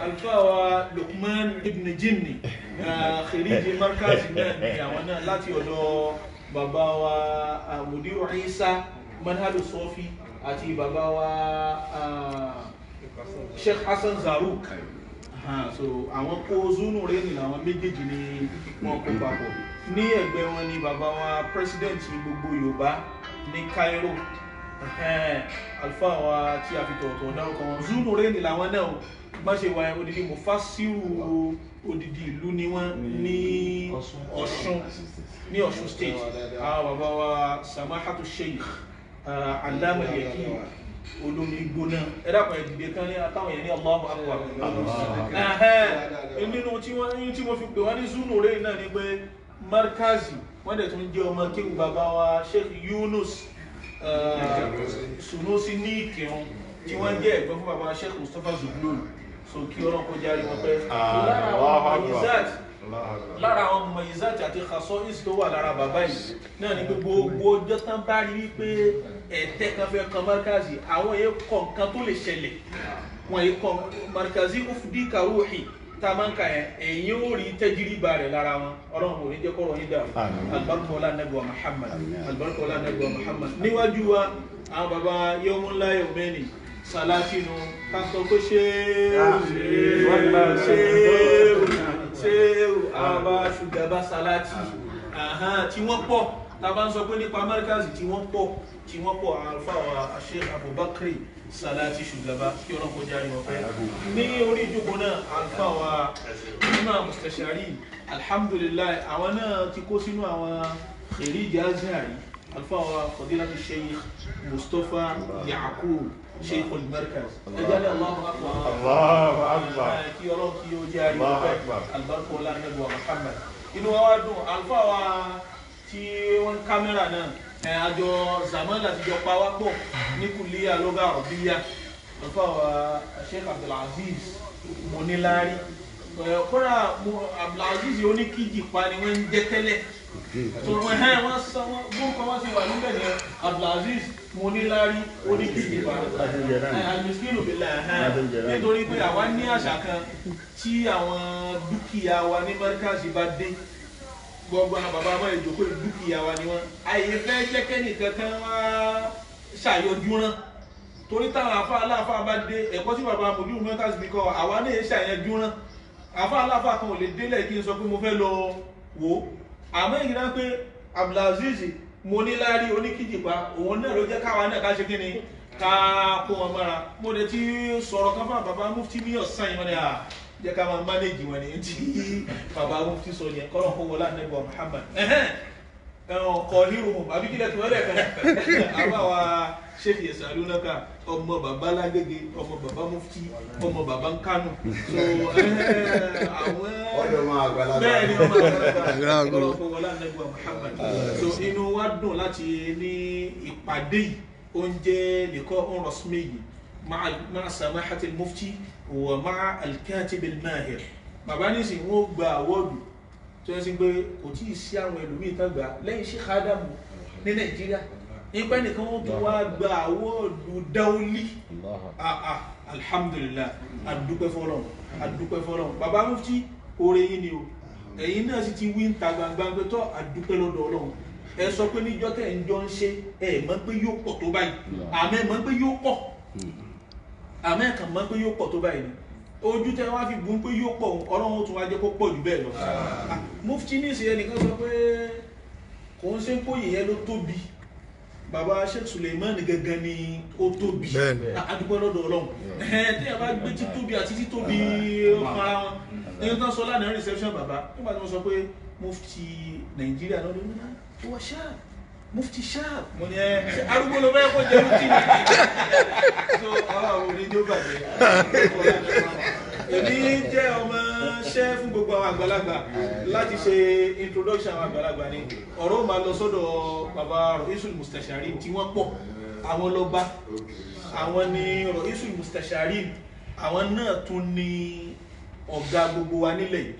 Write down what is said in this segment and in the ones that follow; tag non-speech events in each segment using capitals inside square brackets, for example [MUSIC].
alfa wa Lukman ibn Jinni ah, kheriji markazi náà ni àwọn náà láti ọ̀dọ̀ bàbá wa mudiru Isa manhalu Sofi àti bàbá wa ah, Sheikh Hassan Zaruk. So àwọn kó zunu rẹ́ni làwọn méjèèjì ni wọ́n kó papọ̀. Ní ẹ̀gbẹ́ wọn ni bàbá wa president gbogbo Yorùbá ní Cairo Alfa wa tí a fi tọ̀ọ̀tọ̀ dárúkọ wọn. Zunu rẹ́ni làwọn náà o. Má ṣe wáyé odidi mufasiru odidi ìlú ni wọ́n ní Ọ̀ṣun. Ní Ọ̀ṣun state. Àwọn bàbá wa samahatu sheikh alama yaki olómi gbóná. Ẹ dákun ẹ dìde kan ní àtàwọn yẹn ní Allahu Akbar. Nínú tí mo fi pè wọ́n ní zunu rẹ́ni náà ni pé markazi wọ́n dẹ̀ tún jẹ́ ọmọ kéwù bàbá wa sheikh Yunus sunusi ní ìkírun tí wọ́n jẹ́ ẹ̀gbọ́n fún bàbá sheikh mustapha zublul so kí ọlọ́run kó járe wọn pẹ́. Lára àwọn àwọn mayizat àti khasois tó wà lára bàbá yìí náà pé gbogbo ọjọ́ tán bá rí wípé ẹ̀tẹ́ kan fẹ́ kan markazi àwọn yẹn kọ̀ nǹkan tó lè ṣẹlẹ̀. Wọ́n yẹn kọ̀ markazi ufdi karuhi tá a máa ń ka yẹn ẹ̀yin ó rí tẹ́jìrìbà rẹ̀ lára wọn. Ọlọ́run kò ní jẹ́ kọ́rọ̀ yín dàrú. Anabi wa muhammad. Anabi wa muhammad. Níwájú wa àwọn baba yawmula yawmeni salatinu kásọ pé ṣéèrù ṣéèrù ṣéèrù àwọn baba ṣùgbọ́n salati tí wọ́n pọ̀ tá a bá ń sọ pé nípa amẹ́ríkàsì tí wọ́n pọ̀ tí wọ́n pọ̀ alfa wa sheikh abubakar salati ṣùgbọ́n kí ọlọ́run kó járe wọn pẹ́ ní orí ìjókòó náà alfa wa àwọn mustashari alhamdulillah àwọn náà ti kó sínú àwọn kherij azhari alfa wa fadilatu sheikh mustapha yaqub sheikh al-markaz ẹjẹ allahu akbar. Allahu akbar. kí ọlọ́run kí ó albarka ọlá nàbí wa muhammad. Inú wa wá dùn. Alfa wa tí wọ́n kámẹ́rà náà àjọ zaman láti jọ pa wá pọ̀ ní kùlíyà lọ́gà ọ̀bíyà alfa wa sheikh abdulaziz monilárí ẹ̀ kódà mo- abdulaziz oníkíjì pa ni wọ́n ń jẹ́ tẹ́lẹ̀. Tó wọ́n hẹ́ wọ́n sọ wọ́n bóńkọ́ wọ́n ti wà níbẹ̀ ni abdulaziz monilárí oníkíjì pa. Ẹ̀ alimiskinu billah ẹ̀ nítorí pé àwa ní àṣà kan tí àwọn dúkìá wa ní mẹ́ríkàsì bá dé gbogbo àwọn bàbá wa ìjókòó dúkìá wa ni wọn. Àyè fẹ́ jẹ́ kẹ́nìkan kan wá ṣàyọjú torí táwọn afa aláfa bá dé ẹ̀kọ́ tí bàbá mòdúrú mẹ́ta sì kọ́ àwa náà yẹ ṣàyẹjú rán. Afa aláfa kan ò lè délẹ̀ kí n sọ pé mo fẹ́ lọ wò ó. Àmọ́ èyí náà pé abdulaziz mo ní oníkìjìpá òun náà ló jẹ́ káwa náà ká ṣe kí ni? Ká kó wọn mọ́ra. Mo lè ti sọ̀rọ̀ kan fún bàbá mufti ní ọ̀sán yìí wọn ni à jẹ́ ká máa mánéjì wọn nìyẹn tí bàbá mufti sọ yẹn kọ́nà kó wọlé anabi wa muhammad. Ẹ̀hàn kọ́ nírun mu àbí kílẹ̀ tó wọlé kan? Àbáwa sheikh yasalunaka ọmọ bàbá lágbègbè ọmọ bàbá mufti ọmọ bàbá nkanu. So àwọn bẹ́ẹ̀ ni ọmọ àgbàlagbà. [LAUGHS] Kọ́nà kó wọlé anabi wa muhammad. So inú wa dùn láti ní ìpàdé yìí. Ó ń jẹ́ nìkan ń rọ̀ sùnmẹ́yì máa sàmáhàtì mufti wọ̀má alkatibil mahir bàbá ní sì wọ́n gba àwọ́dù tó yẹ sí pé kò tí ì sí àwọn ẹlòmíì tán gbà. Lẹ́yìn sí kádàmù ní nàìjíríà nípa nìkan wọ́n tó wá gba àwọ́dù dáólì ah, ah, alhamdulillah adúpẹ́ fọ́lọ́run adúpẹ́ fọ́lọ́run. Bàbá mufti oore yín ni o. Ẹ̀yin náà sì ti wí ń ta gbangba pé tọ́ adúpẹ́ lọ́dọ̀ ọlọ́run. Ẹ sọ pé níjọ́ tẹ̀ ń jọ ń ṣe ẹ mọ̀ pé yóò pọ̀ tó báyìí. Àmọ́ ẹ mọ̀ pé yóò pọ̀ àmọ́ ẹ̀kan mọ́ pé yóò pọ̀ tó báyìí ni. Ojú tẹ wá fi bùn pé yóò pọ̀ ọlọ́run ó tún wá jẹ́ kó pọ̀ jù bẹ́ẹ̀ lọ. Ah, mufti ní ìsìn ẹnìkan sọ pé kò ń ṣe ń kó yìnyẹn ló tóbi. Bàbá sheikh suleiman gangan ni ó tóbi. Bẹ́ẹ̀ni. Ah, lọ́dọ̀ ọlọ́run. Tí a bá gbé títóbi àti títóbi ọmọra wọn. Ẹni tó ń sọ lánàá reception bàbá nígbà tí wọ́n sọ pé mufti nàìjíríà lọ́dún ní wọ́n ṣáà mufti ṣáà mo ní ẹ ṣe arúgbó ló fẹ́ kó jẹ́ mufti ní so ọlọ́run ò ní jó bàjẹ́ èmi jẹ́ ọmọ ṣẹ́ fún gbogbo àwọn àgbàlagbà láti ṣe introduction àwọn àgbàlagbà ni. Ọ̀rọ̀ máa lọ sọ́dọ̀ bàbá Ra'isul Mustasharin tí wọ́n pọ̀. Àwọn lọ́ba àwọn ni Ra'isul Mustasharin àwọn náà tún ní ọ̀gá gbogbo wa nílẹ̀ yìí.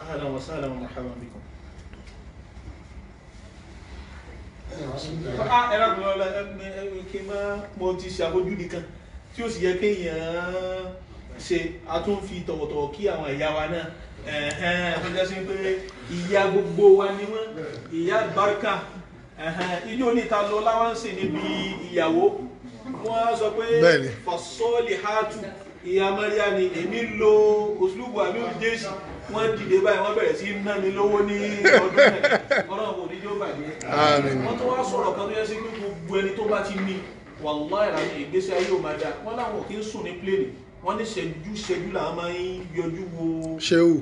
Ahlan wa sahlan wa ah ẹ̀rọ mi lọ́la ẹ̀mí kí n máa mo ti ṣàbójúdi kan tí ó sì yẹ kéèyàn ṣe a tún fi tọ̀wọ̀tọ̀wọ̀ kí àwọn ìyá wa náà. Tó jẹ́ sí pé ìyá gbogbo wa ni wọ́n ìyá barika ilé oníta lọ láwánsì níbi ìyàwó. Wọ́n sọ pé fasọ́ọ̀lì hátù ìyá maria ni èmi lo òṣùlùbù àmì òjèṣì wọ́n dìde báyìí wọ́n bẹ̀rẹ̀ sí ná mi lówó ní ọdún mẹ́rin. Ọlọ́run kò ní jẹ́ ó bàjẹ́ wọ́n tó wá sọ̀rọ̀ kan tó yẹ sí pé gbogbo ẹni tó bá ti ní wàláì ìlànà ìgbésí ayé ò máa dáa wọ́n láwọn kì í sùn ní pléènì. Wọ́n ní ṣẹ́jú ṣẹ́jú làwọn máa ń yọjú wo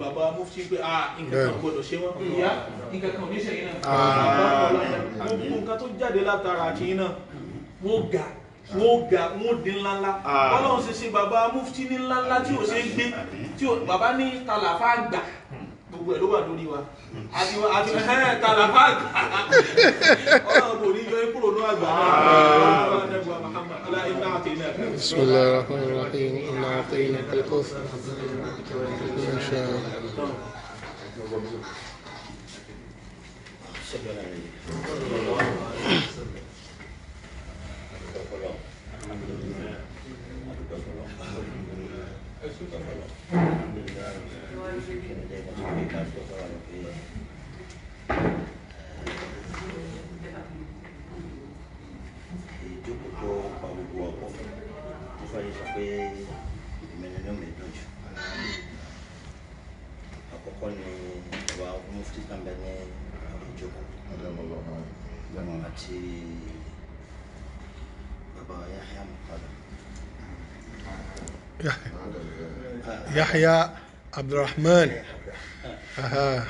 bàbá mufti pé ah nǹkan kan gbọdọ̀ ṣe wọ́n. Ìyá nǹkan kan ò ní ṣẹ̀yìn náà. Gbogbo nǹkan tó jáde látara àti iná wọ́n ga wọ́n ga wọ́n di ńláńlá ọlọ́run ṣe ṣe bàbá mufti ní ńláńlá tí ò ṣe é gbé tí ò bàbá ní tàlàfà gbà gbogbo ẹ̀ ló wà lórí wa àti àti ẹ̀hẹ́n tàlàfà gbà ọlọ́run kò ní yọ ẹ́ kúrò ní àgbà náà ọlọ́run ẹ̀gbọ́n Muhammad aláìní àti iná بسم الله الرحمن الرحيم إنا أعطيناك الكوثر إن شاء الله يحيى عبد الرحمن أها.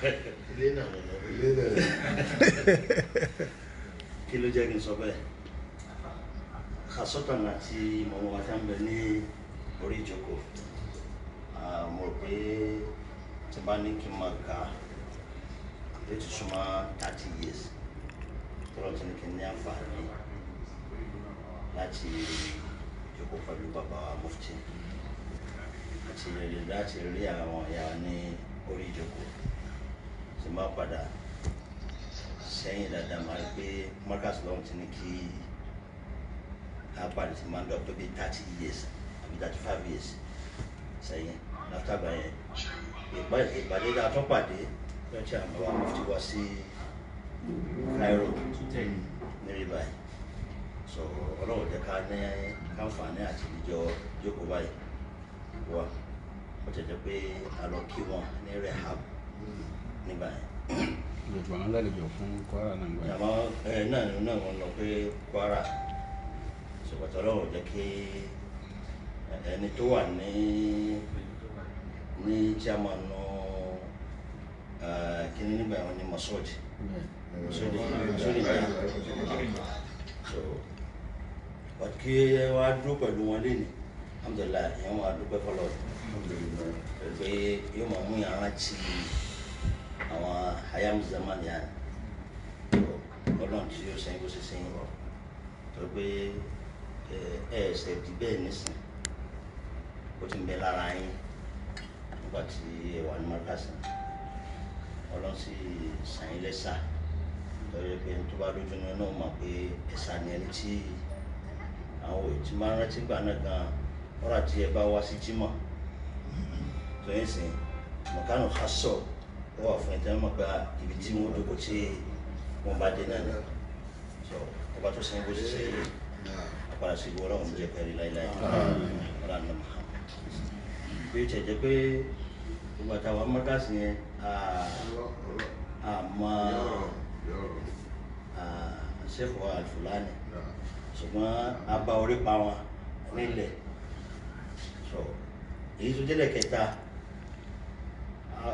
kí ló jẹ́ kí n sọ bẹ́ẹ̀ kasọ́tàn àti mọ̀mọ́ wa tá ń bẹ ní orí ìjókòó Ah, mo rò pé tí bá ní kí n máa kà á lè ti súnmọ́ thirty years tọ́lọ́ tí ní kí n ní àǹfààní láti jókòó pẹ̀lú bàbá wa mufti àti láti rí àwọn ìyá ní orí ìjókòó. Tí bá padà sẹ́yìn dáadáa máa pé marcus lọ́hùn ti ní kí apàdé ti máa ń dọ̀ tó bí thirty years àbí thirty five years sẹ́yìn. Látàgbà yẹn ìpàdé tá a tún pàdé lọ́tí àwọn bàbá mufti wá sí Cairo níbi báyìí. So ọlọ́run jẹ́ ká ní káǹfààní àti ìjọ jókòó báyìí wá ó ti jẹ́ pé a lọ kí wọn ní rehab nígbà yẹn. Yorùbá wọn lálejò fún Kwara náà gbà. àmọ́ ẹ náà ni náà wọ́n lọ pé Kwara. Ṣùgbọ́n ọlọ́run jẹ́ kí ẹni tó wà ní ní chairman kíní nígbà wọn ni Masoud Masoud Masoud ìjà so but kí ẹ wá dúró pẹ̀lú wọn lé ní alhamdulilayi ìyẹn wọn á dúpẹ́ fọlọ́ pé yóò máa mú yàrá tì àwọn hayam zaman yà ọlọ́run tí yóò sẹ́yìn bó ṣe sẹ́yìn tó pé ẹ ẹsẹ̀ di bẹ́ẹ̀ nísìn. Ó ti ń bẹ lára yín nígbà tí ẹ wà ní markasi ọlọ́run sì sàn lẹ́sà. Lọ́yọ̀ pé tó bá lójú náà náà mọ̀ pé ẹ̀sà ni ẹni tí àwọn òye tí máa ń rántí gbà náà gan ọ̀rọ̀ àti ẹ bá wá sí jímọ̀. Tó yẹn sìn mọ̀kánù ká sọ̀ ó wà fún ẹ̀jẹ̀ mọ̀ pé ibi tí wọ́n dókò tí wọ́n bá dé náà so ọba tó sẹ́yìn bó ṣe ṣe yé apara sí ibo ọlọ́run jẹ́ pẹ́ẹ́rẹ́ láíláí. Ọ̀rọ̀ àná Muhammad. Bí ó tiẹ̀ jẹ́ pé gbogbo àtàwọn mọ́tàsí yẹn àmọ́ sẹ́fù Al-Fulani. Ṣùgbọ́n a bá orí pa wọn nílẹ̀ so èyí tó jẹ́lẹ̀ kẹta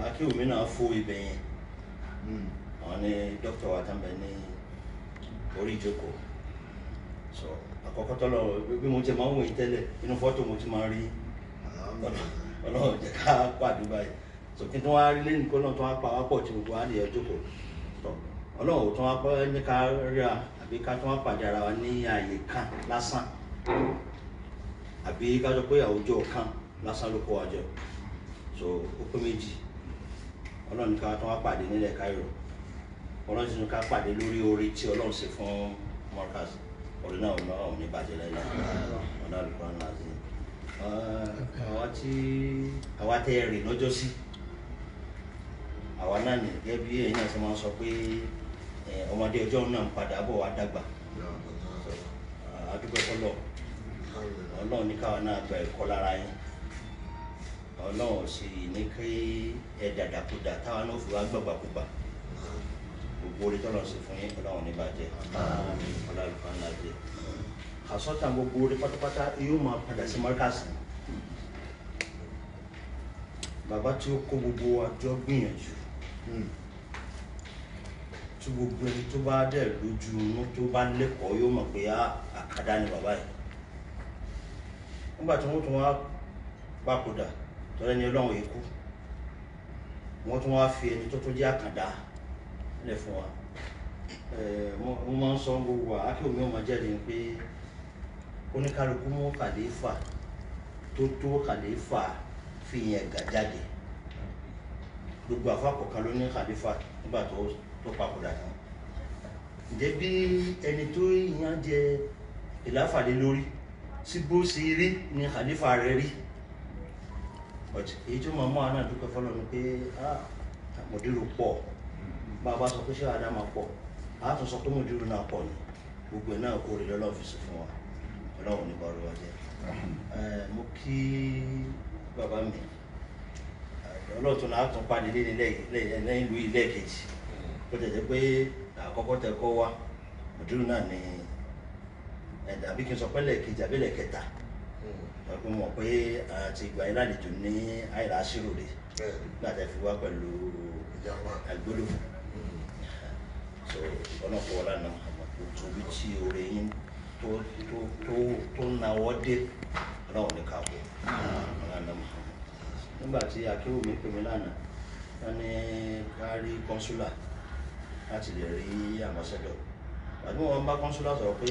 akéwùmí náà fó ibẹ̀ yẹn. Àwọn ní dókítà wa tán bẹ ní orí ìjókòó. So àkọ́kọ́ tọ́lọ̀ bí mo jẹ máa ń wòye tẹ́lẹ̀ inú fọ́tò mo ti máa ń rí. Ọlọ́run jẹ́ ká pàdé báyìí. So kí n tó wá rí lẹ́nu kó náà tó wá pa wá pọ̀ tí gbogbo wa lè jókòó so ọlọ́run ò tó wá pẹ́ ní ká rí a àbí ká tó wá pàdé ara wa ní ààyè kan lásán àbí ká sọ pé àwùjọ kan lásán ló kó wa jọ. So ó pé méjì. Ọlọ́run ní ká tó wá pàdé nílẹ̀ Cairo. Ọlọ́run ti ní ká pàdé lórí orí tí ọlọ́run ṣe fún Markaz. Orí náà ọ̀nà ọ̀hún ní bàjẹ́ lẹ́la ọ̀nà àlùkò náà sí. àwa tí àwa tẹ́ rìn lọ́jọ́ sí àwa náà ní gẹ́gẹ́ bí ẹ̀yin náà ṣe máa ń sọ pé ọmọdé ọjọ́ náà ń padà bọ̀ wá dàgbà. Àdúgbò fọlọ́ ọlọ́run ní káwa náà gba ẹ̀kọ́ lára yín. Ọlọ́run sì ní kí ẹ dàdàkúdà táwa náà fi wá gbàgbàkúgbà gbogbo orí tọ́lọ̀ sí fún yín ọlọ́run ní bàjẹ́ ọlọ́run kan náà jẹ́. Àsọ̀tàn gbogbo orí pátápátá yóò máa padà sí Markaz. Bàbá tí ó kó gbogbo àjọ gbìyànjú. Tí gbogbo ẹni tó bá dẹ̀ lójú inú tó bá lẹ́kọ̀ọ́ yóò mọ̀ pé á àkàdá ni bàbá yìí nígbà tí wọ́n tún wá papòdà tọ́lẹ́ ni ọlọ́run yìí kú wọ́n tún wá fi ẹni tó tó jẹ́ àkàndá lẹ̀ fún wa. Mo- máa ń sọ gbogbo wa akẹ́ omi ọmọ ni pé oníkálukú mú kàlífà tó tó kàlífà fi yẹn gà jáde. Gbogbo àfa kọ̀ọ̀kan ló ní kàlífà nígbà tó papòdà tán. Ǹjẹ́ bí ẹni tó yàn jẹ ìláfàdé lórí sí bó ṣe rí ni kàlífà rẹ̀ rí. Èyí tó máa mú náà dúpẹ́ fọlọ́ ni pé ah mòdìrú pọ̀. Bá a bá sọ pé ṣé àdá máa pọ̀ a tún sọ pé mòdìrú náà pọ̀ ni. Gbogbo ẹ̀ náà kórè lọ́lọ́ fi sí fún wa. Ọlọ́run ní bá ọrọ̀ wa jẹ́ ẹ mo kí bàbá mi. Ọlọ́tún náà tún pàdé lé lẹ́yìn ìlú ilé kejì. Bó tẹ̀ jẹ́ pé àkọ́kọ́ tẹ kọ́ wa mòdìrú náà ni ẹ̀dà bí kí n sọ pé lẹ́ẹ̀kejì àbí lẹ́ẹ̀kẹta. Ọ̀pọ̀ mọ̀ pé àti ìgbà yẹn lálejò ní àìrà àṣírò rè nígbà fi wá pẹ̀lú àgbélòfò so ọlọ́pọ̀ ọ̀la náà tóbi tí oore yín tó tó tó tó nawọ́ dé ọlọ́run ní ká bọ̀ nígbà tí akéwò mi pè mí lánàá wọ́n ní ká rí kọ́nsúlà láti lè rí àmọ́sẹ́dọ̀ àti wọn bá kọ́nsúlà sọ̀rọ̀ pé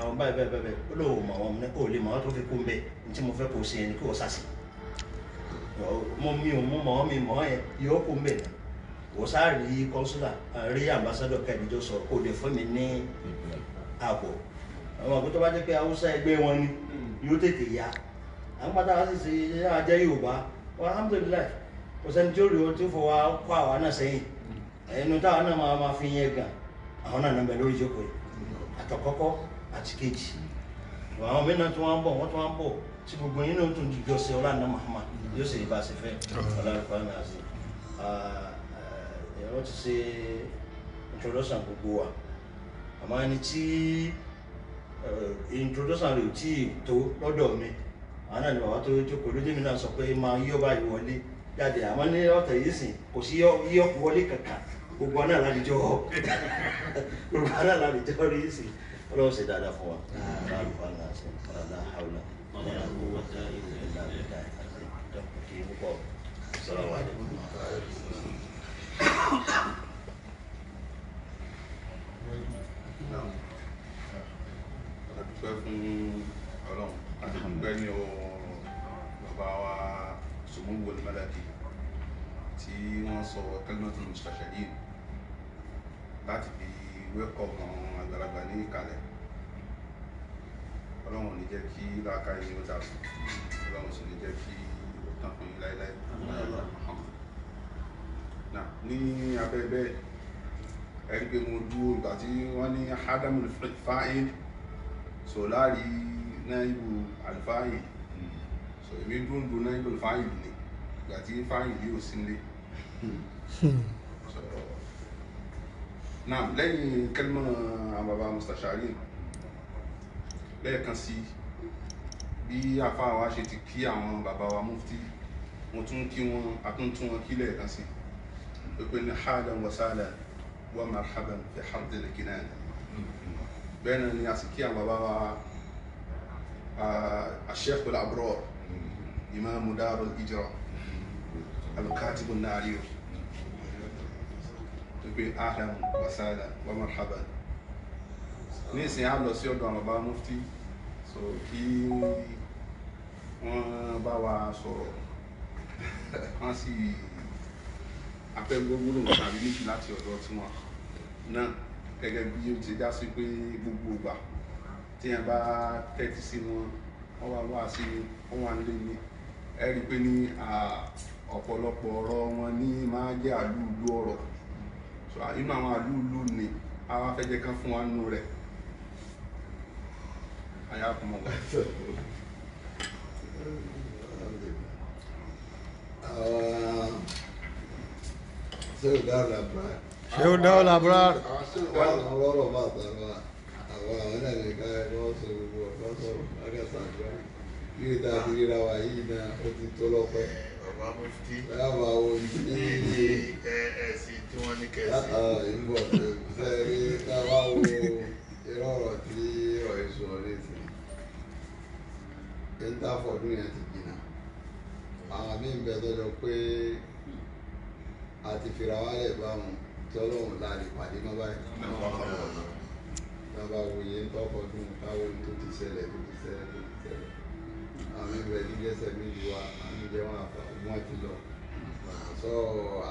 àwọn báyìí bẹ́ẹ̀ bẹ́ẹ̀ ó lóun mọ̀ wọn ní kò lè mọ̀ wọn tó fi kú ń bẹ̀ tí mo fẹ́ kó ṣe yẹn kó o sàṣì mo mi ò mú mọ̀ mi mọ̀ yẹn yóò kú ń náà wò sá rí kọ́nsúlà rí àmbásádọ̀ kẹ́ẹ̀díjọ́ sọ kó lè fún mi ní ààbò àwọn àgbẹ̀ tó bá jẹ́ pé haúsá ẹgbẹ́ wọn ni yóò tètè ya àwọn pátá wá ṣe ajẹ́ yorùbá. Wọn alhamdulilayi kò sẹ́ni tí ó rí o tí ó fọwọ́ kọ́ àwa náà sẹ́yìn. Ẹnu táwa náà máa fi yẹn gàn àwọn náà nàbẹ lórí ìjókòó àtọ̀kọ́kọ́ àti kejì. Àwọn mìíràn tí wọ́n bọ̀ wọ́n tí wọ́n bọ̀. Tí gbogbo yín náà tún jọ sí ọlànà Muhammad yóò sì bá a ṣe fẹ́. Ọlọ́run náà sí wọ́n ti ṣe introduction gbogbo wa. Àmọ́ ẹni tí introduction rẹ̀ ò tí ì tó lọ́dọ̀ mi àwọn náà ni bàbá tó jókòó lójú mi náà sọ pé máa yíyọ́ báyìí wọlé. Jáde àmọ́ ní ọ̀tẹ̀ yìí sìn kò sí yíyọ́ wọlé kankan gbogbo ọ̀nà lálejò gbogbo ọ̀nà lálejò rí sí. Ọlọ́run ṣe dáadáa fún wa. Láàrúkọ náà ṣe. Ọ̀làdá haúlà ọ̀làdá kúwọ́tà ìlú ìlà ìdá àti ìdọ́kùnkì púpọ̀ sọ̀rọ̀ wà lẹ́kùn. adúpẹ́ fún ọlọ́run. Adúpẹ́ ní ọ bàbá wa sùmúwò mẹ́lẹ́kì tí wọ́n sọ kẹ́lẹ́mọ́tì mustachadin láti fi wẹ́kọ̀ àwọn àgbàlagbà ní ìkàlẹ̀. Ọlọ́run ní jẹ́ kí láàká yìí ó dàbí ọlọ́run sì ní jẹ́ kí ó tán fún yín náà ní abẹ́ bẹ́ẹ̀ ẹ̀rí pé mo dúró ìgbà tí wọ́n ní ádámù fáìn so láàrí náírù àlùfáàyè so èmi dúndú náírù àlùfáàyè ni. Ìgbà tí fáyìn yìí ò sí nílé [LAUGHS] náà lẹ́yìn kẹ́lmọ́ àwọn baba mustachari lẹ́ẹ̀kan sí bí àfáà wa ṣe ti kí àwọn baba wa mufti mo tún kí wọn àtúntún wọn kí lẹ́ẹ̀kan sí pé ní hadan wa sahlan wa marhaban fi hardil kinan bẹ́ẹ̀ náà ni a sì kí àwọn bàbá wa الشيخ الأبرار إمام دار الإجرة الكاتب pé ahlan wa sahlan wa marhaban. Ní ìsìn á lọ sí ọ̀dọ̀ àwọn mufti. So kí wọ́n bá wa sọ̀rọ̀. [LAUGHS] Wọ́n sì afẹ́gbógbóró nǹkan àbí méjì láti ọ̀dọ̀ tiwọn. Náà gẹ́gẹ́ bí ó ti já sí pé gbogbo ìgbà téèyàn bá tẹ́tí sí wọn wọ́n wá wá sí ni wọ́n wá nílé ni ẹ rí i pé ní inú àwọn àlúùlú ni àwọn afẹ́jẹ́ kan fún wa nínú rẹ̀ àyà kùmọ̀ wá. àwọn sẹ́wọ̀n dáhùn làbúrà. Shehu Dawud Labrar. àwọn ọlọ́rọ̀ bá tàbá àwọn àwọn náà ní ká ẹ̀ wọ́n sọ gbogbo ọ̀pọ̀ sọ̀rọ̀ lágàtà àdúrà bí ìta àti ríra wa yìí náà ó ti tó lọ́pẹ́. Bàbá mufti láwọn àwọn ní ẹsìn tí wọn ní kẹsì ìbọ̀ sẹ́rí táwa wo irọ́ ọ̀rọ̀ tí ọ̀rẹ́ sọ létí. Ìntàfọ̀dún yẹn ti jìnnà. Àwọn míì bẹ tọ́jọ́ pé a ti fira wálẹ̀ báwọn tí ọlọ́run la lè pàdé mọ́ báyìí. Bàbá wòye ń tọ́kọ̀dún káwọn tó ti ṣẹlẹ̀ tó ti ṣẹlẹ̀ tó ti ṣẹlẹ̀. Míì bẹ ní gẹ́sẹ̀ méjì wa jẹ́ wọn àfa wọn ti lọ. Sọ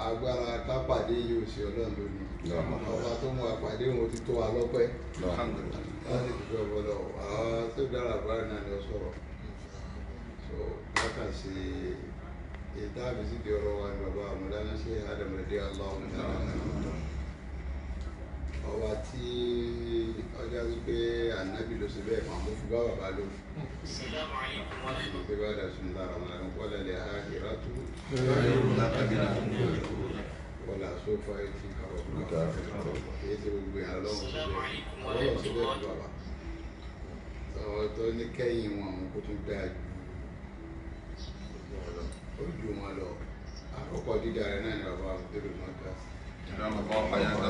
agbára kápàdé yóò ṣe ọlọ́run lónìí ọba tó mú apàdé wọn ti tó wa lọ́pẹ́. Láti fi ọbọ lọ àwọn tó dára báyìí náà ni ó sọ̀rọ̀. So lákà ṣe ìta àbísí di ọ̀rọ̀ wa ní bàbá àmúdáná ṣe àdàmọdé aláwọn ọba tí ọjà wípé ànábì ló ṣe bẹ́ẹ̀ fún àwọn bá bàbá lò. Ìgbé bá dà sùn lára wọn àwọn kọlẹ lè ha ìrà tó. Wọlé àsófà etí kàwé èyí tí gbogbo yàrá lọ́wọ́ ṣe bẹ́ẹ̀. Ọlọ́wọ́ ṣe bẹ́ẹ̀ fún bàbá. Ọ̀rọ̀ tó ní kẹ́yìn wọn àwọn kó tún dáa ju ojú wọn lọ. Àkọ́kọ́ dídá rẹ̀ náà ni bàbá àbúrò mọ́tà. Òun ni ọ wá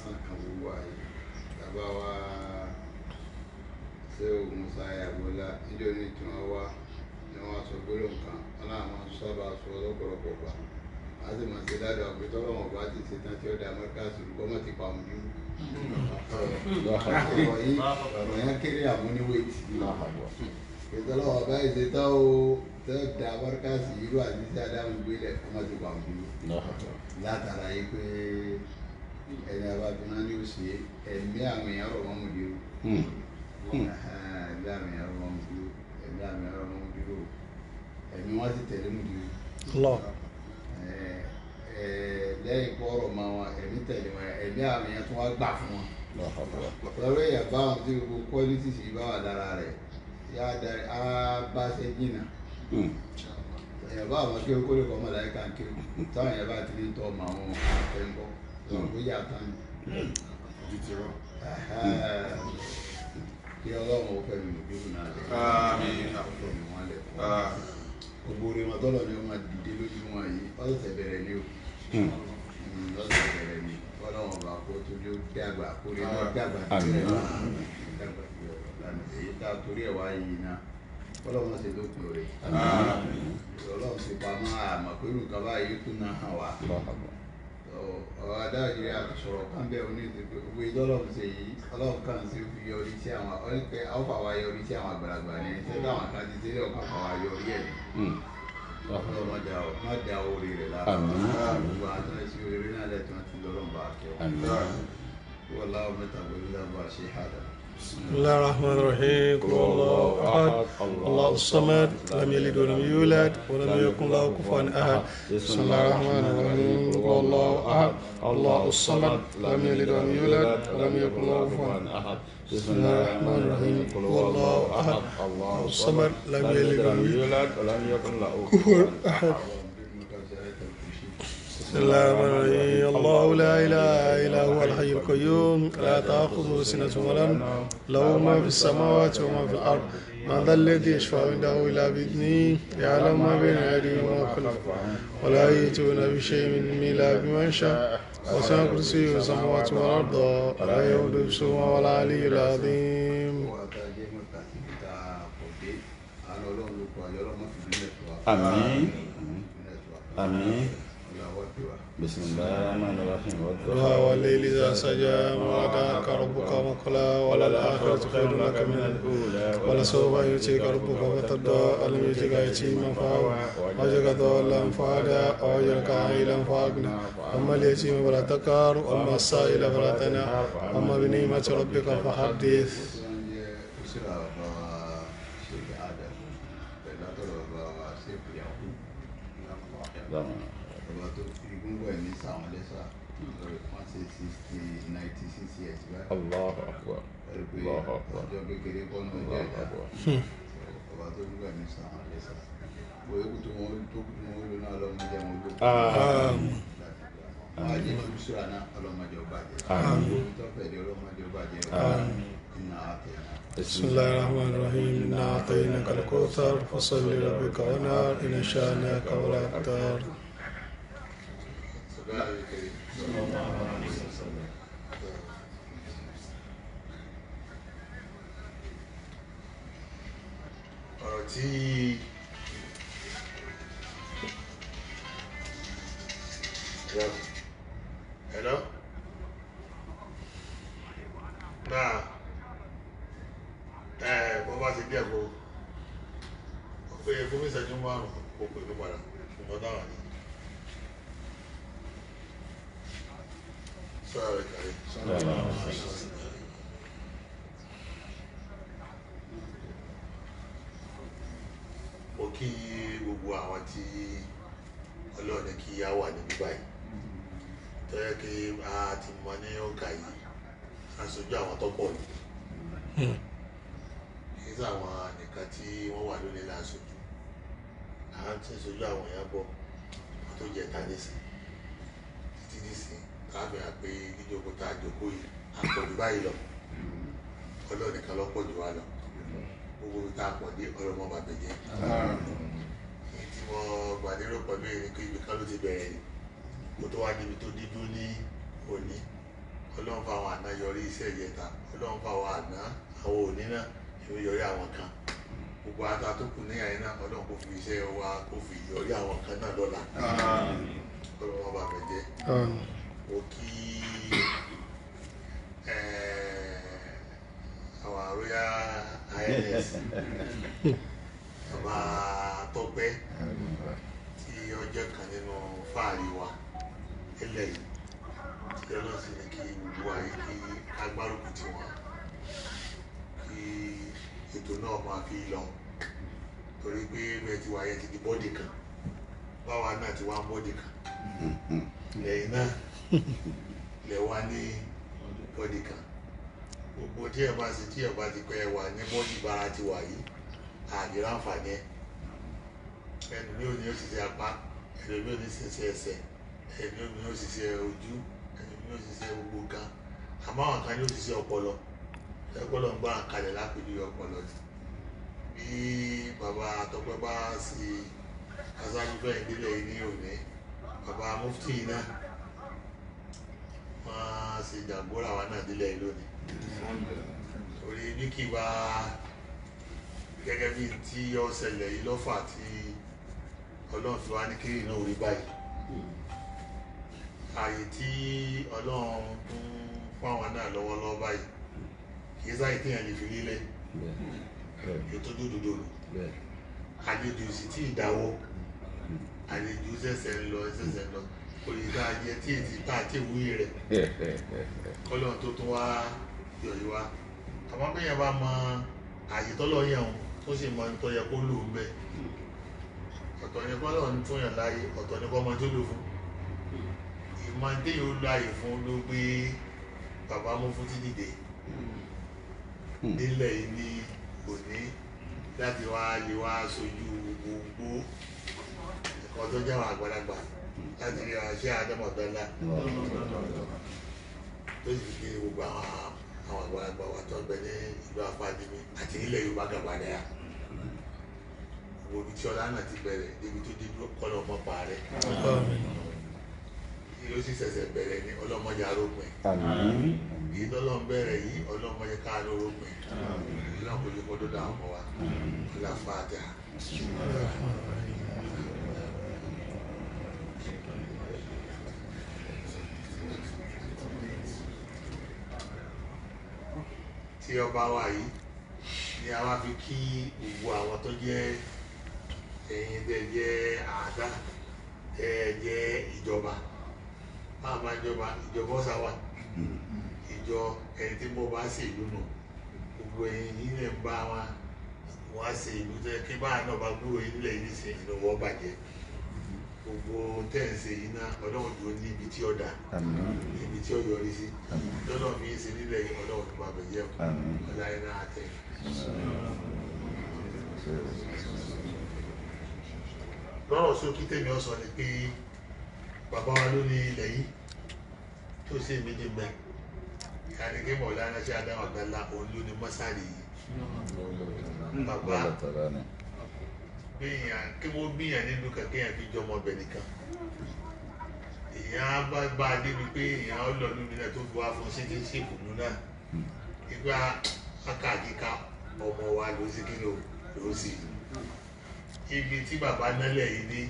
sàn kan gbogbo àyè bàbá wa ṣé òun sáyà gbọ́lá níjọ́ ní tí wọ́n wá ni wọ́n sọ gbólóhùn kan náà máa ń sábà sọ lọ́pọ̀lọpọ̀ gbà. Á sì máa ṣe dáadáa pé tọ́lọ́wọ̀n bá ti ṣe tán tí ó da amẹ́ríkà sí olùkọ́ mọ̀ ti pa òun jù ọ̀rọ̀ yẹn kéré àmúníwèétì ìtọ́lọ́wọ̀n bá ṣe tán o tẹ́ da amẹ́ríkà sí irú àti sí adáhùn gbélé ọmọ ti pa òun jù látara yìí pé ẹni abáfínà ni ó ṣe ẹ̀mí àwọn èèyàn rọ̀ wọ́n mú dúró. Ẹ̀mí àwọn èèyàn rọ̀ wọ́n mú dúró. Ẹ̀mí àwọn èèyàn rọ̀ wọ́n mú dúró. Ẹ̀mí wọ́n ti tẹ̀lé mú dúró. Allah. lẹ́yìn kọ́ ọ̀rọ̀ ma wọn ẹ̀mí tẹ̀lé wọn. Ẹ̀mí àwọn èèyàn tó wá gbà fún wọn. Lọ́rọ̀ èèyàn bá wọn tí gbogbo quality sì bá wà lára rẹ̀ yá darí á bá ṣe jìnnà. Èèyàn bá àwọn kéwòn kó lè kọ́ mọ̀láyé kan kéwòn táwọn èèyàn bá ti ní tọ́ ọmọ àwọn afẹ́ńkọ́ lọ́wọ́ yà tán ni kí ọlọ́run ó fẹ́ mi lò kéwòn náà lẹ̀ Àmín. ó fẹ́ mi wọ́n lẹ̀ fún gbogbo orin wọn tọ́lọ̀ ni wọ́n máa dìde lójú wọn yìí. Ọ̀sẹ̀ bẹ̀rẹ̀ ni o. Lọ́sẹ̀ bẹ̀rẹ̀ ni. Ọlọ́run ọba kó tó lé dàgbà kó lọ dàgbà Àmín. dàgbà sí ọ̀rọ̀ lánàá èyí tá a torí ẹ̀ wá yìí náà ọlọ́run ṣe ló pin òrè ọlọ́run ṣe pamọ́. Àmọ́ pé nǹkan báyìí tún náà hàn wá ọ̀rọ̀ adáàjì àti sọ̀rọ̀ kan bẹ́ẹ̀ oní ìdìbò ìwé ọlọ́run ṣe yìí ọlọ́run kan ṣe fi yọrí sí àwọn ọ̀nìpẹ́ ọ̀fà wa yọrí sí àwọn àgbàlagbà ní ṣé táwọn kan ti ọ̀kan fà wá yọrí ẹ̀ ọlọ́run má da orí rẹ̀ lára. Gbogbo ṣe orí náà lẹ́tọ́ ti lọ́rùn bá a kẹ́ Àmín. wọ́n láwọn mẹ́ta pẹ̀lú lábọ́ àṣẹ àdá. بسم الله الرحمن الرحيم قل الله احد الله الصمد لم يلد ولم يولد ولم يكن له كفوا احد بسم الله الرحمن الرحيم قل الله احد الله الصمد لم يلد ولم يولد ولم يكن له كفوا احد بسم الله الرحمن الرحيم قل الله احد الله الصمد لم يلد ولم يولد ولم يكن له كفوا احد بسم الله الرحمن الرحيم. الله لا إله إلا هو الحي القيوم. لا تأخذه سنة ولا نوم. له ما في السماوات وما في الأرض. من ذا الذي يشفع عنده إلا بإذنه. يعلم ما بين أيديهم وما خلفهم. ولا ياتون بشيء من إلا بما شاء وسع كرسيه السماوات والأرض. ولا يؤوده حفظهما ولا العلي العظيم. Wọ́n ta بسم الله الرحمن الرحيم والضحى والليل إذا سجى ما ودعك ربك وما قلى وللآخرة خير لك من الأولى ولسوف يؤتيك ربك فترضى ألم يجدك يتيما فآوى وجدك ضالا فهدى ووجدك عائلا فأغنى أما اليتيم فلا تقهر وأما السائل فلا تنهر أما بنعمة ربك فحدث wọ́n gbogbo ẹ̀ ní sàwọn lẹ́sà lórí wọ́n ṣe sixty ninety six years báyìí الله أكبر pẹ̀lú pé الله أكبر ọjọ́ kékeré kọ́ ní ọjọ́ الله ìta أكبر bàbá tó gbogbo ẹ̀ ní sàwọn lẹ́sà bóyá kó tó wọn tó kú tó wọn lò náà ọlọ́mọdé wọn lò kú. آمين wọ́n á jẹ́ kí sùúrà náà ọlọ́mọdé ọba jẹ́ آمين tó fẹ̀lẹ́ ọlọ́mọdé ọba jẹ́ iná àtẹ̀yìn. بسم الله الرحمن الرحيم إنا أعطيناك الكوثر فصل لربك وانهار إن شانئك ولا أبتر ọ̀rọ̀ tí hello hello náà ẹ bọ́ bá ti díẹ̀ kó o pé fún mi ìṣẹ́jú márùn-ún kó pè. Mo kí gbogbo àwọn tí ọlọ́ọ̀ni kí á wà níbí báyìí. Tó yẹ kí a ti mọ ní ọ̀gá yìí aṣojú àwọn tó pọ̀ ní kí sí àwọn nìkan tí wọ́n wà lónìí láṣojú à ń tí ṣojú àwọn èèyàn bọ̀ tó jẹ́ tani sí títí dìsín káàbẹ̀ àpé jíjókòó tá a jókòó yìí àpọ̀jù báyìí lọ. Ọlọ́ọ̀nì kan lọ́pọ̀ jù wá lọ. Gbogbo mi tá a pọ̀ dé ọ̀rọ̀ mọ́ bàbẹ̀ jẹ́ èyí tí mo gbà lérò pẹ̀lú èrè pé ibi kan ló ti bẹ̀rẹ̀ ni. Mo tó wá níbi tó dídú ní òní. Ọlọ́run fáwọn àná yọrí iṣẹ́ ìjẹta. Ọlọ́run fáwọn àná àwọn òní náà ìwé yọrí àwọn kan. Gbogbo ata tó kù ní àyínà ọlọ́run kò fi iṣẹ́ wa kò fi yọrí àwọn kan náà lọ́la. Ọlọ́run bàbẹ̀ jẹ́ mo kí àwọn royal highness bàbá tọpẹ tí ọjọ́ kan nínú fáàrí wa nílẹ̀ yìí. Tí ọlọ́run sì ní kí gbogbo ayé kí agbárùkù tí wọn kí ètò náà máa fi lọ. Torí pé bẹ́ẹ̀ ti wáyé ti di bọ́dì kan báwa náà ti wá bọ́dì kan. Lẹ́yìn náà lẹ wá ní bọ́dì kan. Gbogbo tí ẹ bá ṣe tí ẹ bá ti pẹ́ wà ní bọ́dì bára ti wà yìí àdìrà àǹfààní ẹ. Ẹnu mi ò ní òṣìṣẹ́ apá ẹnu mi ò ní ṣiṣẹ́ ẹsẹ̀ ẹnu mi ò ṣiṣẹ́ ojú ẹnu mi ò ṣiṣẹ́ gbogbo kan àmọ́ àwọn kan ní òṣìṣẹ́ ọpọlọ. Ọpọlọ ń gbá àkàlẹ̀ lápẹ̀lú ọpọlọ ni. Bí bàbá tọpẹ bá sí aṣáájú bẹ́ẹ̀ nílẹ̀ yìí ní òní bàbá mufti náà wọ́n ṣe jàǹgbóra wa náà délẹ̀ yìí lónìí. Torí bí kì í bá gẹ́gẹ́ bí tí ó ṣẹlẹ̀ yìí lọ́fà tí ọlọ́run fi wá ní kéré náà orí báyìí. Ààyè tí ọlọ́run tún fún àwọn náà lọ́wọ́lọ́wọ́ báyìí kì í sáyé téèyàn lè fi lílẹ̀ ètò dòdòdò lò àlejò sì tí ì dáwọ́ àlejò ṣẹ̀ṣẹ̀ ń lọ ṣẹ̀ṣẹ̀ ń lọ oyè tá a jẹ tí èsì tá a ti wúyè rẹ̀. [LAUGHS] Kọ́lọ́n tó tún wá yọ̀yí wá. Àmọ́ bẹ́yẹn bá mọ àyè tọ́lọ́ yẹn o tó sì mọ nítorí yẹ kó lò ó bẹ́ẹ̀. Ọ̀tọ̀ ni kọ́lọ́ ń fún yàn láàyè ọ̀tọ̀ ni kọ́mọ tó lò fún. Ìmọ̀ téyìn ó lo àyè fún ló gbé bàbá mú fún títìdè nílẹ̀ yìí ní òní láti wá lè wá sojú gbogbo ẹ̀kọ́ tó jẹ́ àwọn àgbàlagbà láti rí àṣẹ àdẹ́mọ̀dọ́lá tó sì fi gbogbo àwọn àwọn àgbàlagbà wa tó ń bẹ ní ìlú afáàdìmí àti nílẹ̀ yorùbá gàbàdàyà. Gbogbo ibi tí ọlá náà ti bẹ̀rẹ̀ débi tó dé kọ́lọ́ ọmọ pa rẹ̀ yóò sì ṣẹ̀ṣẹ̀ bẹ̀rẹ̀ ní ọlọ́mọdé arógbìn tọ́lọ́ ń bẹ̀rẹ̀ yìí ọlọ́mọdé káàánú arógbìn ìlànà kò lè kó tó dáhùn mọ́ wa. Ìlà fàájà. Tí ọba wa yìí ni a wá fi kí gbogbo àwọn tó jẹ́ ẹ̀yin tẹ́ jẹ́ àádá tẹ́ jẹ́ ìjọba. Máa máa jọba ìjọba ọ̀sà wà. Ìjọ ẹni tí mo bá ṣe ìlú nù gbogbo ẹ̀yin yìí lè ń bá wa wọ́n á ṣe ìlú tẹ́ kí báà náà bá gbúrò yín nílẹ̀ yìí ṣe ìlú wọ́n bàjẹ́ gbogbo tẹ́ǹsì yìí náà ọlọ́run jò ní ibi tí ó dà ibi tí ó yọrí sí. Lọ́nà fi ń ṣe nílẹ̀ yìí ọlọ́run tó bá bẹ̀ Àmín. ọ̀la ẹ̀ náà tẹ̀. lọ́rọ̀ sókí tèmi ọ sọ ni pé bàbá wa ló ní ilẹ̀ yìí tó ṣe méjì mẹ́. Ìyáníkẹ́ mọ̀lánà ṣe adáwọ̀ àgbàlá òun ló ní mọ́sálì yìí. Bàbá Gbìyàn kí wọ́n gbìyàn nínú kẹ̀kẹ́ yẹn fi jọmọ ọbẹ̀ nìkan. Èèyàn bá bá a débi pé èèyàn ó lọ lómi náà tó wá fún ṣéṣe ṣèkù nù náà. Ìgbà akáàkíká ọmọ wa ló sì kí ló ló sì ibi tí bàbá nálẹ̀ yìí dé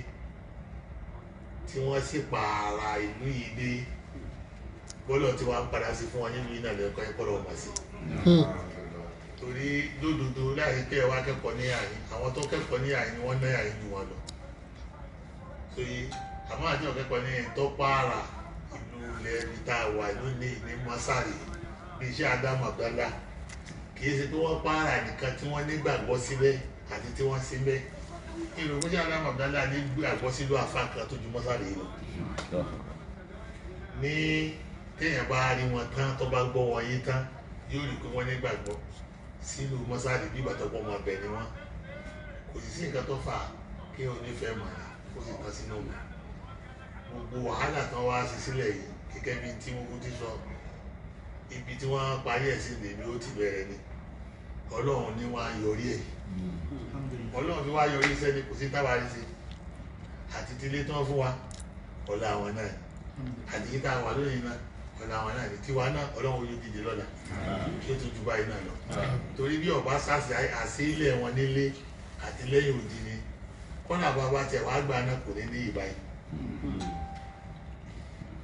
tí wọ́n sì pààrà ìlú yìí dé bọ́lọ̀ tí wọ́n á padà sí fún wọn nínú iná lẹ́kọ̀ọ́ ẹ̀kọ́ lọ́wọ́ mọ̀ sí. Torí lódodo láì pé ẹ wá kẹ́kọ̀ọ́ ní àyín. Àwọn tó kẹ́kọ̀ọ́ ní àyín wọ́n náà àyín ju wọn lọ. Sóyè àmọ́ àti ọ̀kẹ́kọ̀ọ́ ní tó pààrà ìlú ilẹ̀ ibi tá a wà lónìí ní mọ́sárì bí iṣẹ́ Ádámù Abdallah kì í ṣe pé wọ́n pààrà nìkan tí wọ́n nígbàgbọ́ síbẹ̀ àti tí wọ́n síbẹ̀ ìlú iṣẹ́ Ádámù Abdallah ní gbàgbọ́ sílùú àfáà kan tó ju mọ́sárì yìí lọ. Ní téèyàn bá rí wọn tán tó bá gbọ́ wọn yé tán yóò rí pé wọ́n nígbàgbọ́ sínú mọ́sáàdì bí ìgbà tó pọ̀ mọ́ ọbẹ̀ ni wọ́n. Kò sì sí nǹkan tó fà á kí o nífẹ̀ẹ́ mọ̀ ẹ́ kó sì tán sínú mi gbogbo wàhálà tán wá sí sílẹ̀ yìí gẹ́gẹ́ bí tí wọ́n ti sọ ibi tí wọ́n parí ẹ̀ sí lèmi ó ti bẹ̀rẹ̀ ni. Ọlọ́run ní wọ́n á yọrí ẹ̀. Ọlọ́run fi wá yọrí sẹ́ni kò sí tábàárí sí. Àti tilé tán fún wa ọ̀la àwọn náà àti yíká wà lónìí náà ọ̀la àwọn náà ní tiwa náà ọlọ́run ojú díje lọ́la. Kí ó tó ju báyìí náà lọ. Torí bí ọba sàṣì àṣìlẹ̀ wọn nílé àti lẹ́yìn òdì ni. Kọ́nà bàbá tẹ̀ wá gbà náà kò ní ní ìbáyìí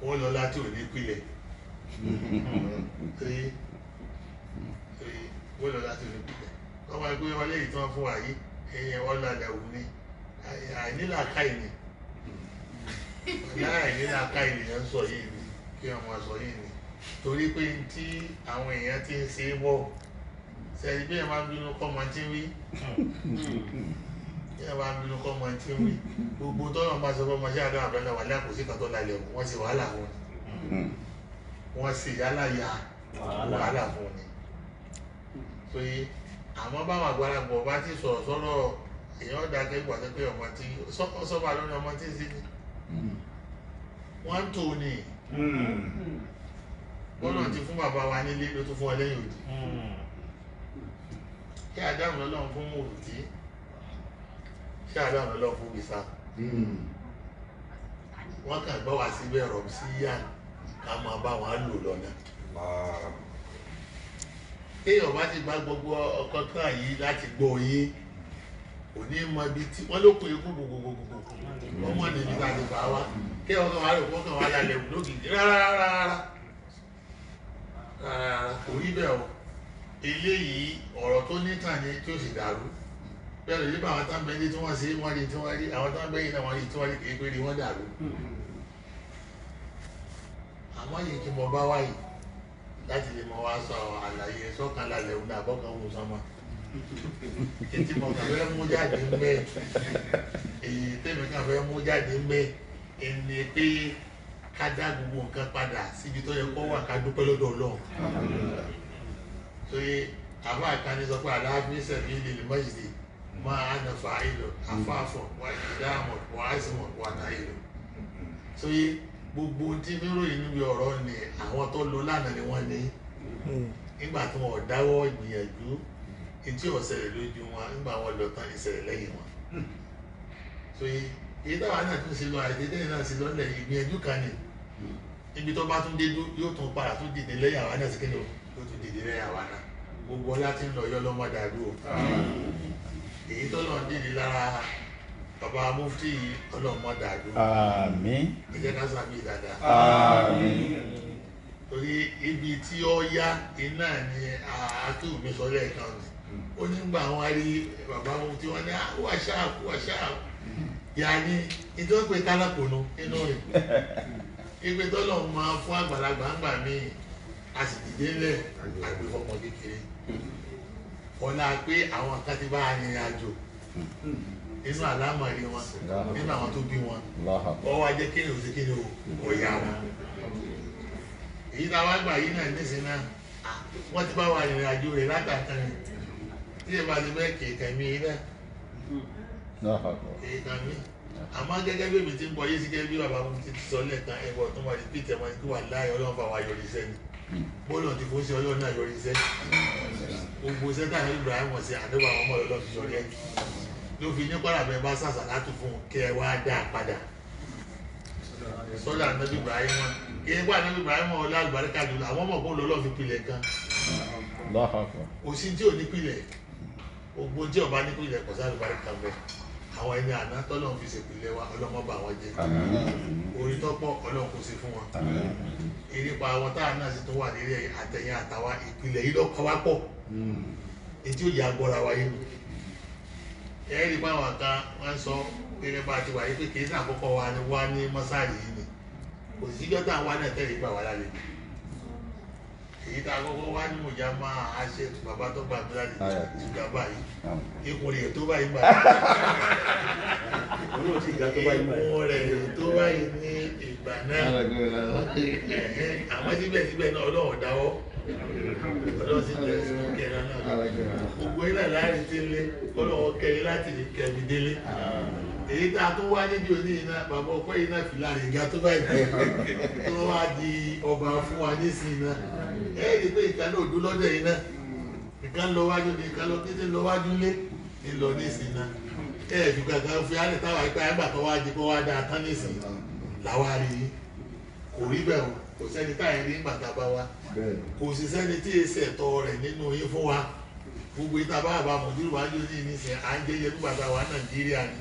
wọ́n lọ láti òní pilẹ̀. Wọ́n lọ láti òní pilẹ̀. Wọ́n máa gbé wọn lẹ́yìn tí wọ́n fún wa yìí. Ẹ̀yìn lálẹ́ òun ni. Àìnílà káì ni. Àìnílà káì ni ẹ̀ ń sọ yìí kí máa sọ yìí ni. Torí pé tí àwọn èèyàn ti ń ṣe é bọ̀ sẹ́yìn bí ẹ máa ń bínú kọ́ máa ti ń wí? Bí ẹ máa ń bínú kọ́ máa ti ń wí? Gbogbo tọ́lọ̀ máa sọ fún ọmọ ṣé àdáhùn abẹ́lẹ̀ wà lákòóso kan tó lálẹ́ o wọ́n ṣe wàhálà fún ni wọ́n ṣe yálà ya wàhálà. fún ni. Pé àmọ́ báwọn àgbàlagbọ̀ bá ti sọ̀rọ̀ sọ́rọ̀ èèyàn dákẹ́ gbọ́dọ̀ pé ọmọ tí sọ́ba lórí ọmọ ń ṣe ni. Wọ́n ń tò ní bọ́lá ti fún bàbá wa nílé ló tún fún ọ lẹ́yìn òdì kí àdáhùn lọ́lọ́run fún mòrùtí kí àdáhùn lọ́lọ́run fún wìsà wọ́n kàn gbọ́ wá síbẹ̀ rọ̀ sí yá ká máa bá wọn lò lọ́nà. Téèyàn bá ti gba gbogbo ọkọ̀ kan yìí láti gbọ́ yé kò ní mọ ibi tí wọ́n ló kó ikú gbogbogbò. Wọ́n mọ̀ níbi tá a ti bá wa kí ọkàn wa rò kọ́kàn wa lálẹ́ lókìkí rárá rárá rárá. Kò rí bẹ́ẹ̀ o. Eléyìí ọ̀rọ̀ tó nítàn ni tí ó sì dàrú. Bẹ́ẹ̀ lóye bá àwọn tá ń bẹ ní tí wọ́n ṣe wọ́n rí tí wọ́n rí àwọn tá ń bẹ yìí náà wọ́n rí tí wọ́n rí pé rí wọ́n dàrú. Àmọ́ yìí kí mo bá wáyìí láti lè mọ wá sọ àlàyé sọ́kàn lálẹ́ òun bọ́kàn òun sọmọ títí mo kàn fẹ́ mú jáde ń bẹ́ẹ̀. Èyí tẹ́mi kàn fẹ́ mú jáde ń bẹ́ẹ̀ ẹni pé ká dá gbogbo nǹkan padà síbi tó yẹ kó wà ká dúpẹ́ lọ́dọ̀ ọlọ́run. Tóye àbá àkànní sọ pé aláàfin sẹ̀fí lè mọ́jìdì máa nà fà ìlò àfàfọ̀ wà ìdáàmọ̀ wà àìsàn wà náà ìlò tóye gbogbo tí níròyìn níbi ọ̀rọ̀ ni àwọn tó lo lánàá ni wọ́n ní. Nígbà tí wọn dáwọ́ ìgbìyànjú etí ọ̀sẹ̀rẹ̀ lójú wọn nígbà wọn lọ tán ìṣẹ̀lẹ̀ lẹ́yìn wọn. Tóye èyí táwa náà tún ṣe lọ àìdédé náà ṣe lọ́lẹ̀ ìgbìyànjú kan ni. Ibi tó bá tún dé yóò tún padà tún dìde lẹ́yìn àwa náà sí kéde yóò tún dìde lẹ́yìn àwa náà. Gbogbo ọlá tí ń lọ yọ lọ́mọdé àdúró èyí tó lọ dìde lára bàbá mufti ọlọ́mọdé àdúró Àmín. ẹ jẹ́ ká sàmì dáadáa. Àmín. torí ibi tí ó yá iná ni mi sọ lẹ́ẹ̀kan. Ni ó nígbà wọn rí bàbá tí wọ́n ní "Ah, wà ṣáàpù wà ṣáàpù yà ní ìjọba pé kálákòónú inú rẹ̀. Ìgbé tọ́lọ̀ máa fún àgbàlagbà ńgbà míì a sì dìde ńlẹ̀ àgbẹ̀fọ́mọ kékeré. Ọ̀la pé àwọn kan ti bá arìnrìn àjò. Nínú àlámọ̀rí wọn nínú àwọn tó bí wọn. Ọwọ́ ajẹ́ kéde òsì kéde ọ̀yà wọn. Èyí tá a wá gbà yìí náà nísìnyí náà wọ́n ti bá wa arìnrìn àjò rẹ̀ látàkàn rẹ̀ tí ti bẹ́ẹ̀ kéèkàn mí náà àmọ́ gẹ́gẹ́ bí èmi ti ń bọ̀ yé sí gẹ́gẹ́ bí bàbá mi ti sọ lẹ́ẹ̀kan ẹ̀bọ̀ tó wà ní pété wọn kí wà láàyè ọlọ́run fà wá yọrí sẹ́ni bọ́ọ̀lù ti fún sí ọlọ́run náà yọrí sẹ́ni gbogbo sẹ́tà ní Ibrahim ọ̀sẹ̀ àdébò àwọn ọmọ ọlọ́run fi yọrí ẹ̀. Ló fi ní kọ́lá bẹ́ẹ̀ bá sàṣà láti fún un kẹ́ ẹ wá dá a padà. Sọ́dà nàbí Ibrahim wọn. Kí ẹ gbọ́ ànábì Ibrahim ọlá àlùbáríkà jùlọ àwọn ọmọ ògbó lọ́lọ́ fi pilẹ̀ kan. Sí tí ò ní pilẹ̀. Gbogbo tí ọba ní pilẹ̀ kò sí àlùbáríkà bẹ́ẹ̀ àwọn ẹni àná tọ́lọ́ fi ṣèpìlẹ̀ wa ọlọ́mọba àwọn jẹ́. Orí tọ́pọ̀ ọlọ́run kò sí fún wọn. Ìrípa àwọn táwọn náà sì tún wà nílé àtẹ̀yìn àtàwa ìpìlẹ̀ yìí lọ́kọ̀ wá pọ̀. Etí ó yà agbọ́ra wáyé nù ẹ̀ẹ́dì pa àwọn kan wọ́n sọ gẹ́gẹ́ bá ti wà yí pé kì í àkọ́kọ́ wa ni wá ní mọ́sáàlì yìí ni. Kò sí jọ́tà wa náà tẹ̀lé gbà wá lálẹ́ èyí tá a kọ́kọ́ wá ní mọ̀já máa a ṣe bàbá tó gbà mí lálẹ́ ṣùgbọ́n báyìí. Ikùn rẹ̀ tó báyìí gbà. [LAUGHS] Ikùn rẹ̀ tó báyìí ní ìgbà náà. Àmọ́ síbẹ̀síbẹ̀ náà ọlọ́run dáwọ́. Ọlọ́run sì bẹ̀rẹ̀ sí kẹrin náà. Gbogbo ilẹ̀ láàárín tí ń lé ọlọ́run kẹrin láti kẹrin délé èyí tá a tún wá níbi òní iná bàbá ọpẹ́ náà fìlà rẹ̀ ga tó báyìí. Tó wá di ọba fún wa nísìnyí náà ẹ ẹ́ rí i pé náà dún lọ́dọ̀ ìka ń lọ wájú ìka lọ títí lọ wájú lé. Ní lọ nísìnyí náà ẹ ẹ̀ fi gbàgbà fi lè táwa ìgbà ẹgbà tó wá di kó wá dáa tán nísìnyí làwa rí i. Kò rí bẹ́ẹ̀ o. Kò sẹ́ni táyà rí a bá wá. Kò sì sẹ́ni tí èsì ẹ̀tọ́ rẹ̀ nínú yín fún wa. Gbogbo ìta bá àbá mọ̀dúrú wájú ní ìnísìn à ń jẹ́yẹ nígbà tá a wà Nàìjíríà ni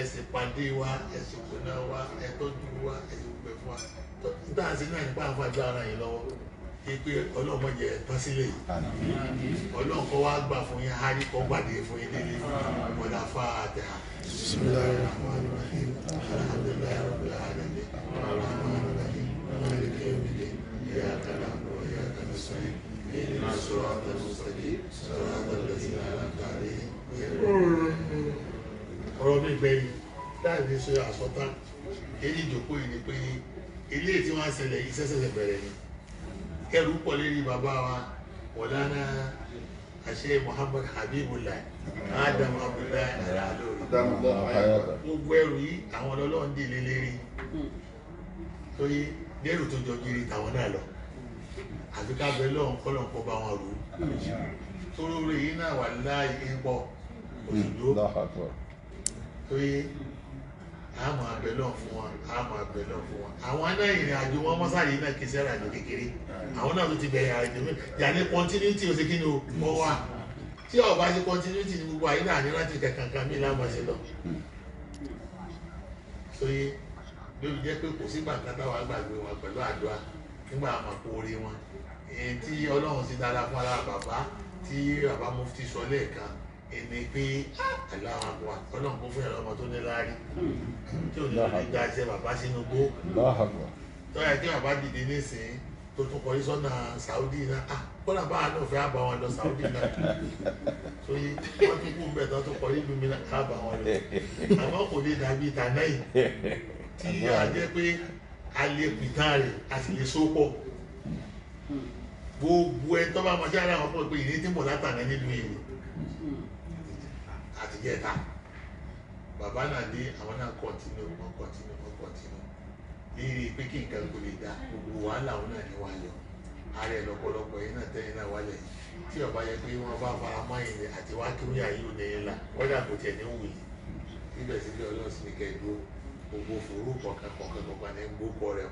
ẹsìn pàdé wa ẹsìn kùnà wa ẹtọ́jú wa ẹsìn gbẹ fún wa. Níta àti náà nípa àwọn àjọ ara yìí lọ́wọ́ ipe ọlọ́mọdé ẹ̀tọ́ sílẹ̀ yìí. Ọlọ́run kọ́ wa gbà fún yín hárí kọ́ gbàdé fún yín délé wọlé afá àtẹ̀hà. bisimilahi rahman rahim alhamdulilayi rabbil alamin. Rahman rahim maliki yawmiddin siratal ladzina an'amta alaihim ọ̀rọ̀ mi gbẹ̀yìn láì ní ṣe àsọtá èyí ìjòkó yìí ni pé ilé tí wọ́n á ṣẹlẹ̀ iṣẹ́ ṣẹ̀ṣẹ̀ bẹ̀rẹ̀ ni. Ẹrù pọ̀ lérí bàbá wa wọ̀lánà àṣẹ Muhammad Habibullah Adam Abdullahi alalori gbogbo ẹrù yìí àwọn ọlọ́run dì lé lérí. Torí dẹ́rù tó jọ gírí tàwọn náà lọ. Àfi ká bẹ lọ́hùn kọ́lọ̀ kọ́ bá wọn rò ó torí orí yìí náà wà láàyè ń pọ̀. Òṣùdó Allahu Akbar. torí àmọ́ abẹ́lọ́ fún wọn àmọ́ abẹ́lọ́ fún wọn. Àwọn náà ìrìn àjò wọn mọ́sáàyè náà kì í sẹ́ra àjò kékeré. Àwọn náà tó ti bẹ̀rẹ̀ àjò mi. Yàní continuity o ṣe kí ni o? Mọ́ wa tí ọba ṣe continuity ní gbogbo àyè náà ní láti kẹ̀kẹ́ mi láwọn ṣe lọ. sóyè lórí jẹ́ pé kò sí gbàgbá táwa gbàgbé wọn pẹ̀lú àdúrà. Nígbà àmàpò orí wọn. Èyí tí ọlọ́run ti dára fún ara bàbá tí bàbá mufti sọ lẹ́ẹ̀kan ẹni pé aláwọ̀ àbúrò ọlọ́run kó fún ẹ̀rọ ọmọ tó ní láárí tí ò ní lè gba iṣẹ́ bàbá sínú gbó tọ́yà kí bàbá dìde nísìnyí tó tún kọrí sọ́nà Saudi náà. Ah kọ́nà báwa náà fẹ́ bá wọn lọ Saudi náà. Tó yí wọ́n tún kú bẹ́ẹ̀ tó tún kọrí lumi náà á bá wọn lọ. Àmọ́ kò lè dàbí tànáà yìí. Tí a jẹ́ pé a lè pìtàn rẹ̀ a sì lè so pọ̀. Gbogbo ẹ tó bá mọ sí ara wọn pọ̀ pé ìrètí mọ̀ nílùú yìí àtijẹ́ta bàbá náà dé àwọn náà kọ́ntínú wọ́n kọ́ntínú wọ́n kọ́ntínú léèrè pé kí nǹkan kò lè dá gbogbo wàhálà òun náà ní wá yọ ààrẹ lọ́pọ̀lọpọ̀ yìí náà tẹ́yìn náà wálẹ̀. Tí ọba yẹ pé wọ́n bá fara mọ́ yìí àti wá kí wọ́n yà yìí ò ní yín la kọ́dà kò tẹ̀ ní wù yìí. Síbẹ̀síbẹ̀ ọlọ́sìn ní kẹ́ẹ̀dúró gbogbo fòrú kọ̀ọ̀kan kọ̀ọ̀kan kọ̀ọ̀kan ní gbókọ̀ rẹ̀.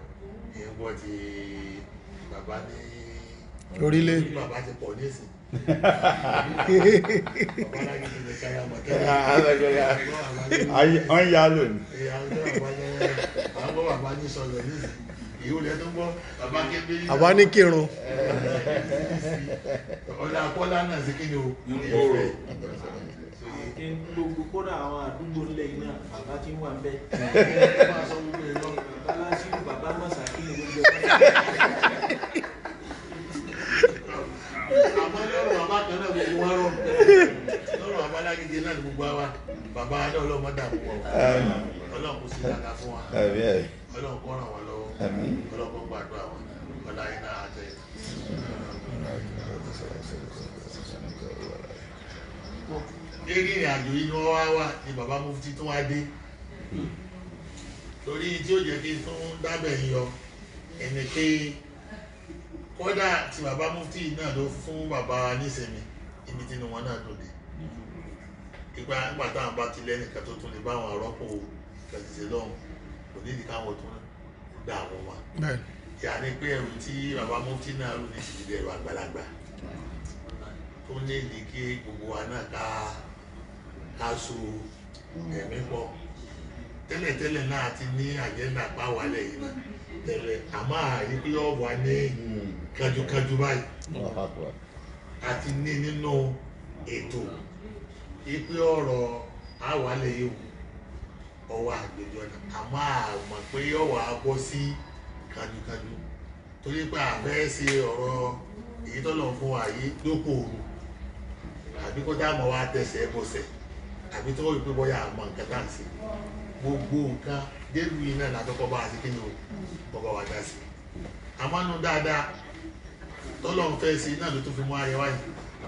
Ní gbọ́ ti bàbá ní Orílẹ̀. bàbá ti pọ̀ nísìn bàbá Wọ́n yá lónìí. bàbá bàbá àwa ní kírun ọ̀dà akọ́lá náà sí kí ni o gbogbo kódà àwọn àdúgbò ńlẹ̀ náà bàbá tí ń wà ń bẹ. máa sọ ẹ̀ lọ. bàbá lásìkò bàbá ní gbogbo ẹ̀. àmọ́ kan náà gbogbo wa rọ̀ lọ́rọ̀ bàbá lágídí náà ni gbogbo wa. Bàbá náà ọlọ́mọ dààmú wọn ọlọ́run kò sí dáadáa fún wa. Ọlọ́run kó ràn wọ́n lọ́wọ́. Ọlọ́run kó gbàdúrà wọn ọlá iná àtẹ. eré ìrìn àjò yìí ni wọ́n wá wà ní bàbá mufti tó wá dé. Torí tí ó jẹ́ kí n tún dábẹ̀ yọ ẹni pé kódà tí bàbá mufti náà ló fún bàbá nísìnyí ibi tí wọn náà dé ìgbà nígbà táwọn bá ti lẹ́nìkan tó tún lè bá àwọn rọ́pò kẹsìsẹ́ lọ́hùn kò nídìí káwọn tún dá àwọn wa yàrá pé ẹrù tí bàbá mufti náà rù ní ìdílé ẹrù àgbàlagbà. Tó ní ìdí kí gbogbo wa náà ká ká so ẹ̀mí pọ̀. Tẹ́lẹ̀tẹ́lẹ̀ náà ti ní àjẹ́ndà pàwálẹ̀ yìí náà. Tẹ́lẹ̀ àmọ́ pé ó wà ní kájúkájú báyìí. Àti ní nínú ètò ipe ọ̀rọ̀ àwálẹ̀ yìí ọwọ́ àgbẹjọ́ náà àmọ́ àmọ́ pé ọwọ́ abọ́ sí kájúkájú torí pé àfẹ́ ṣe ọ̀rọ̀ èyí tó lọ fún wa yìí lóko òru. Àbí kó dáàmú wa tẹsẹ̀ bọ̀sẹ̀. Àbí tó wọ́n pé bọ́yá àmọ́ nǹkan tá à ń ṣe. Gbogbo nǹkan délùú yìí náà lákọ́kọ́ bá a ṣe kí ni o? Bọ́bá wa dá sí. Àmọ́ nu dáadáa tọ́lọ̀ ń fẹ́ sí náà ló tún fi mú ayé wáyé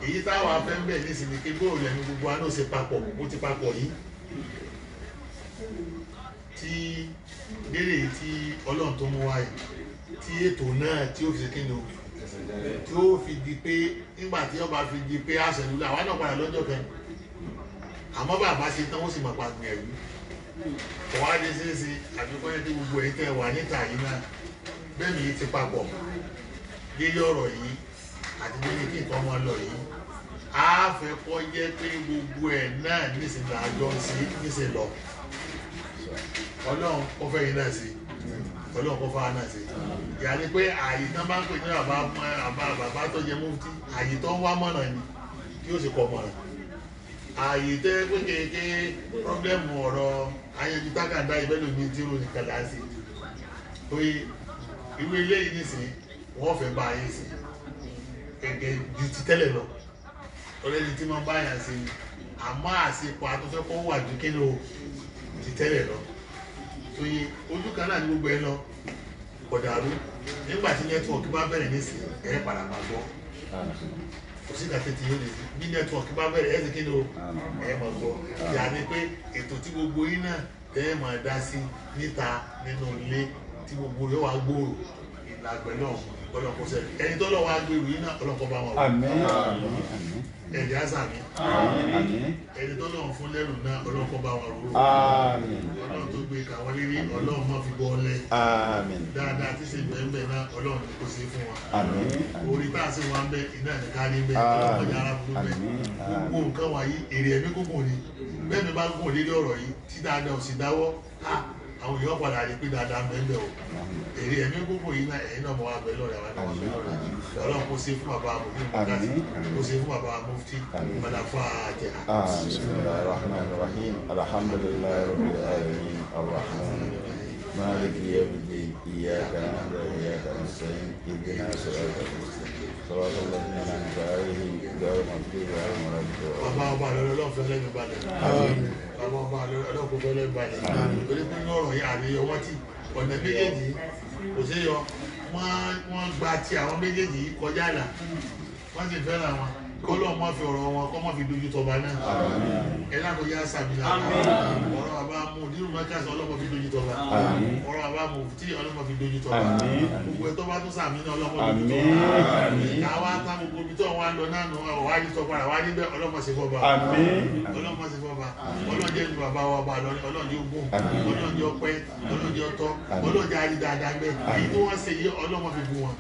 èyí táwọn afẹ́ ń bẹ̀ nísìnyí kí bóòlù ẹni gbogbo wa náà ṣe papọ̀ bó ti papọ̀ yìí. Tí délé tí ọlọ́run tó mú wáyé tí ètò náà tí ó fi ṣe kí ni o? Tí ó fi di pé nígbà tí ọba fi di pé àṣẹlú àwa náà padà lọ́jọ́ kan àmọ́ bàbá ṣe tán ó sì máa pa gbìyànjú kò wá dé ṣeéṣe àbíkọ́ yẹn tí gbogbo ẹ̀yin tẹ́ wà níta yìí náà bẹ́ẹ̀ mi ti papọ̀ lílé ọ̀rọ̀ yìí àti lílé kí nǹkan máa lọ yìí á fẹ́ kọ́ jẹ́ pé gbogbo ẹ̀ náà nísìnyí àjọ sí nísìnyí lọ. Ọlọ́run kó fẹ́ yín náà sí ọlọ́run kó fẹ́ náà sí ni pé ààyè tán bá ń pè ní bàbá bàbá bàbá tó jẹ mufti ààyè tó ń wá mọ̀nà ni ó sì kọ́ mọ̀nà. Ààyè tẹ́ pé kéèké pọ́blẹ́mù ọ̀rọ̀ ayẹyẹ tágàdá ìbẹ́lòmí tí ó nìkan dá sí oye irú eléyìí nísìnyí wọ́n fẹ́ bá yín sí gẹ́gẹ́ ju ti tẹ́lẹ̀ lọ. Ọlẹ́ni tí wọ́n bá yàn sí ni. Àmọ́ àsìkò àtúnfẹ́ kó wà ju kíni o ti tẹ́lẹ̀ lọ. Oye ojú kan náà ni gbogbo ẹ lọ. Kọ̀dàrú nígbà tí nẹ́tíwọ̀kì bá bẹ̀rẹ̀ nísìnyí ẹ̀ padà máa gbọ́. Kò sí ìdàkẹ́ tí yóò lè fi bí nẹ́tíwọ̀kì bá bẹ̀rẹ̀ ẹ̀ sì kíni o ẹ̀ máa gbọ́. Yà ni pé ètò tí gbogbo yín náà tẹ́ ẹ̀ máa dá sí níta nínú ilé tí gbogbo yóò wá gbòòrò. Ìlàgbẹ́ náà ọlọ́kọ̀ sẹ́yìn ẹni tó lọ́wọ́ agbèrò yìí náà ọlọ́kọ̀ bá wọn. ẹ̀dẹ̀ àṣàmì ẹni tó lọ́wọ́ fún lẹ́rù náà ọlọ́kọ̀ bá wọn rò. ọlọ́run tó gbé kàwọn lérí ọlọ́run má fi bọ́ ọ lẹ́. dáadáa tí ṣe bẹ́ẹ̀ náà ọlọ́run kò sí fún wa. orí tá a sì wá ń bẹ iná ní ká ní bẹ. Ọlọ́run yàrá fún bẹ. gbogbo nǹkan wáyé èrè ẹ̀mí gúngùn ni. Bẹ́ẹ̀ mi bá gùn àwọn èèyàn padà rí pé dáadáa mẹ́lẹ̀ o. Èrè ẹ̀mí gbogbo yìí náà ẹ̀yin náà mọ̀ wá bẹ́ẹ̀ lọ́rẹ̀ àwọn náà. Bẹ́ẹ̀ lọ́rẹ̀ ọlọ́run kò ṣe fún bàbá àmọ̀fí mọ̀dájú kò ṣe fún bàbá àmọ̀fí mọ̀dáfà àjẹ́ alhamdulillahi rabbil alamin. Arrahman maliki yawmiddin. Iyyaka na'budu wa iyyaka nasta'in. Ihdina siratal mustaqim. Siratal ladzina an'amta alaihim ghayril maghdubi alaihim waladdallin bàbá ọba lọ́lọ́ bàbá ọba àlọ́ ọlọ́run fẹ́ lẹ́nu balẹ̀ torí pé ní ọ̀rọ̀ yẹn àríyọ wọ́n ti ọ̀nà méjèèjì kò sí yọ. Wọ́n gba ti àwọn méjèèjì kọjá àlà. Wọ́n sì fẹ́ràn wọn kọ́ lọ́ọ̀ mọ́ fi ọ̀rọ̀ wọn kọ́ fi dojú tọba náà. Ẹ lákòó yá sàmì ọ̀rọ̀ bàbá mu dínú mẹ́kàsí ọlọ́mọ fi dojú tọba. Ọ̀rọ̀ bàbá mu tí ọlọ́mọ fi dojú tọba. Gbogbo ẹ̀ tó bá tún sàmì náà ọlọ́mọ fi dojú tọba. Àwa tá gbogbo ibi tó wọn lọ náà nù wá ní tọpa rà wá níbẹ̀ ọlọ́mọ sí fọba. Ọlọ́mọ sí fọba. Ọlọ́jẹ́ ní bàbá wa bá lọ ọlọ́jẹ́ ogún ọlọ́jẹ́ ọpẹ́ ọlọ́jẹ́ ọtọ́. Ọlọ́jẹ́ àrí dáadáa gbẹ èyí tó wọ́n ṣe yí ọlọ́mọ fi bù wọn.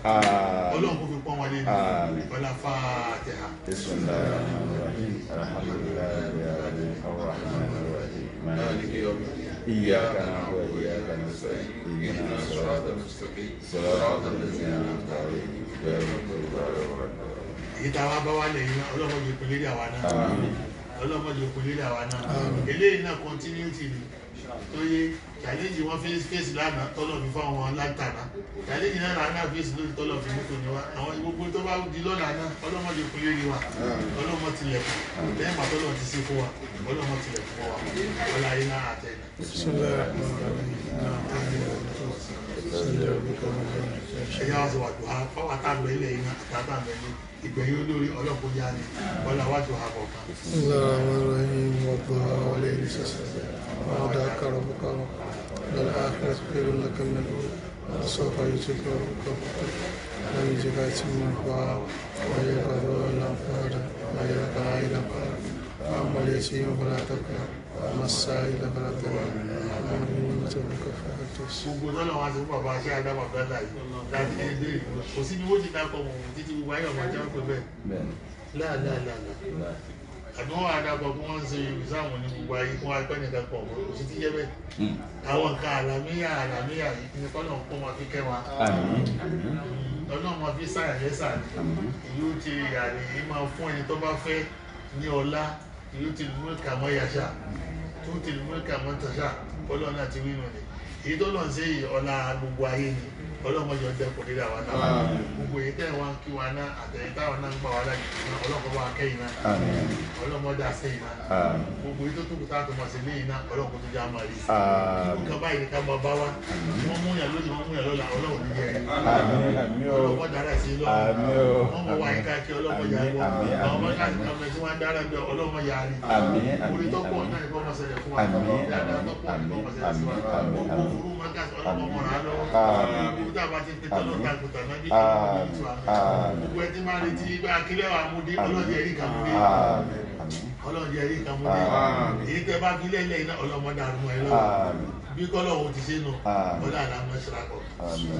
Ọlọ́mọ fi pọ́n wọn lé ní ọlá fàtẹ́hà. بسم الله الرحمن الرحيم. الحمد لله رب العالمين. الرحمن الرحيم. مالك يوم الدين. إياك نعبد وإياك نستعين. اهدنا الصراط المستقيم. صراط الذين أنعمت عليهم غير المغضوب عليهم ولا الضالين. Wá bá wá lẹ́yìn ọlọ́mọdé òpin lérí àwa náà. Ọlọ́mọdé òpin lérí àwa náà. Eléyìí náà continuity ni. lóye kàdíjì wọn fèsì fèsì lánàá tọ́lọ̀ fi fún àwọn látàná kàdíjì náà lánàá fèsì lórí tọ́lọ̀ fi mú tòní wa. Àwọn gbogbo tó bá di lọ́la náà ọlọ́mọdé kun lórí wa. Ọlọ́mọ tilẹ̀kùn lẹ́yìn pàtó lọ́ọ̀ ti ṣe fún wa. Ọlọ́mọ tilẹ̀kùn fún wa. Ọlá yìí náà àtẹ̀yìn. ẹ̀yà ọ̀sọ̀ wàdùhà fọwọ́ àtàgbẹ̀ ilẹ̀ yìí náà àtàgbẹ̀ ilẹ̀ yìí ìgbẹ̀yìn olórí ọlọ́pọ̀ yá ni. Ọlọ́wájú àbọ̀kan. ńlá àwọn ọ̀rọ̀ yìí wọ́n ọlẹ́yìn sọ́sọ́. والليل إذا سجى ما ودعك ربك والآخرة خير لك من الأولى وسوف يؤتيك ربك فترضى لم يجدك يتيما فآوى ويجدك ضالا فهدى ويجدك عائلا فأغنى وأما اليتيم فلا تقهر وأما السائل فلا تنهر وأما بنعمة ربك فحدث gbogbo tọ́lọ̀ wọn ti fún bàbá aṣẹ́ adámọ̀ bẹ́ẹ̀lá yìí láti ní ilé ìlú kò sí ní wọ́n ti dákọ̀ mọ̀ títí gbogbo ayé ọmọ jẹ́ pé bẹ́ẹ̀ Bẹ́ẹ̀ni. láàláàláà wọ́n àdàpọ̀ kí wọ́n ń ṣe ìsáàmù ní gbogbo ayé kí wọ́n apẹ́ nìkan pọ̀ kò sí ti jẹ́ bẹ́ẹ̀. Mm. àwọn nǹkan àlàmíyà àlàmíyà yìí ní kọ́nà kó wọn fi kẹ́ wa. Àmín. ọlọ́run fi sáyà lẹ́sà ni. Ìlú ti yàrá yìí máa fún ẹni tó bá fẹ́ ní ọlá. Ìlú ti lùmú kàmọ́ yàṣà tó ti lùmú kàmọ́ tàṣà ọlọ́run náà ti wí nù ni. Èyí tó lọ́n ṣe ọlá gbogbo ayé ni ọlọ́mọ jọ dẹ́ kò nílẹ̀ àwọn náà. Gbogbo èyí tẹ́ wọn kí wọn náà àtẹ̀yìn táwọn náà ń gbà wá láyé náà ọlọ́kọ̀ bá kẹ́yìn náà. Ọlọ́mọ dá sẹ́yìn náà. Gbogbo èyí tó tó kù tá a tó mọ̀ sí léyìn náà ọlọ́kọ̀ tó já máa rí. Àmín. nǹkan báyìí ká máa bá wa. Wọ́n mú yàn lónìí wọ́n mú yàn lọ́la ọlọ́run ní yẹn ọlọ́mọ dára sí lọ́wọ́ wọ́n mọ̀ wáyé káàkiri ọlọ́mọ yà Àmín, wọ́n àmín, àwọn ọmọ àmín, káàkiri àmín. ọmọ tí wọ́n dára bẹ ọlọ́mọ yà rí. Orí tó pọ̀ náà mọ̀ fún wa. Dáadáa tó pọ̀ mọ̀ sí wa. gbogbo ọlọ́mọ lọ́wọ́ tá a bá ti pété Àmín. lọ́ta kùtà náà bí Àmín. ọlọ́mọ yìí tó àmì Àmín. gbogbo ẹ ti máa retí pé akílẹ̀ wa mú dé ọlọ́dẹ ẹ̀rí kan mú dé Àmín. Àmín. ọlọ́dẹ ẹ̀rí kan mú dé Àmín. èyí tẹ́ bá kílẹ̀ lẹ́yìn náà ọlọ́mọ dàrú mọ́ ẹ lọ́wọ́ Àmín. bí kọ́lọ́hún ti ṣe nù Àmín. ọlọ́ àlámọ́ ṣàkọ́ Àmín.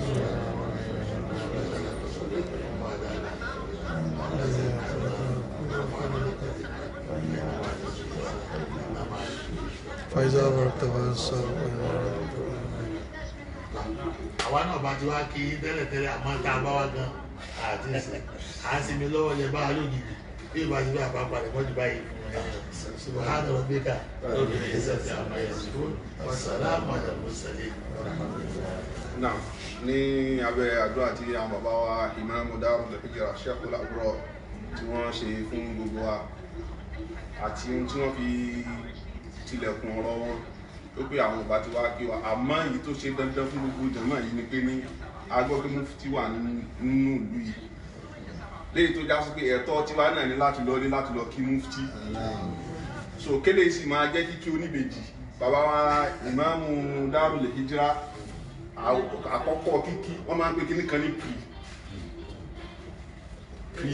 فإذا فرغت فانصب àwa náà bá ti wá kí tẹ́lẹ̀tẹ́lẹ̀ àmọ́ tá a bá wá gan àti ìsìn à ń sinmi lọ́wọ́ lẹ bá a lógìkì bí ìbá ti bí àbá palẹ̀ mọ́jú báyìí rabbika rabbil izzati amma yasifun wa salamun ala mursalin. náà ní abẹ́ àdúrà tí àwọn bàbá wa ìmáàmù Darul Hijra Sheikh Al-Abrar tí wọ́n ṣe fún gbogbo wa àti ohun tí wọ́n fi tilẹ̀kùn ọ̀rọ̀ wọn ó pé àwọn ọba ti wá kí wa. Àmọ́ èyí tó ṣe dandan fún gbogbo jàmáà yìí ni pé ní agbọ́ pé mufti wà nínú ìlú yìí. Léyìí tó já sí pé ẹ̀tọ́ tiwa náà ní láti lọ ní láti lọ kí mufti. So kéde sì máa jẹ́ kíkí oníbejì bàbá wa ìmáàmù Darul Hijra àkọ́kọ́ kíkí wọ́n máa ń pè kíní kan ní pre. Pre